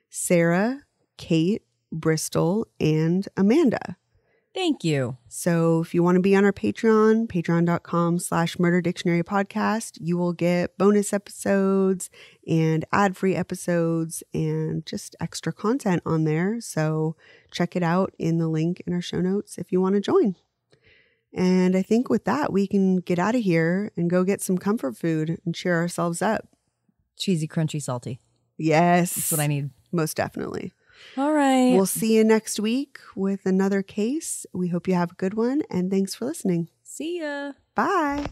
Sarah, Kate, Bristol, and Amanda. Thank you. So if you want to be on our Patreon, patreon.com slash murder dictionary podcast, you will get bonus episodes and ad-free episodes and just extra content on there. So check it out in the link in our show notes if you want to join. And I think with that, we can get out of here and go get some comfort food and cheer ourselves up. Cheesy, crunchy, salty. Yes. That's what I need. Most definitely. All right. We'll see you next week with another case. We hope you have a good one and thanks for listening. See ya. Bye.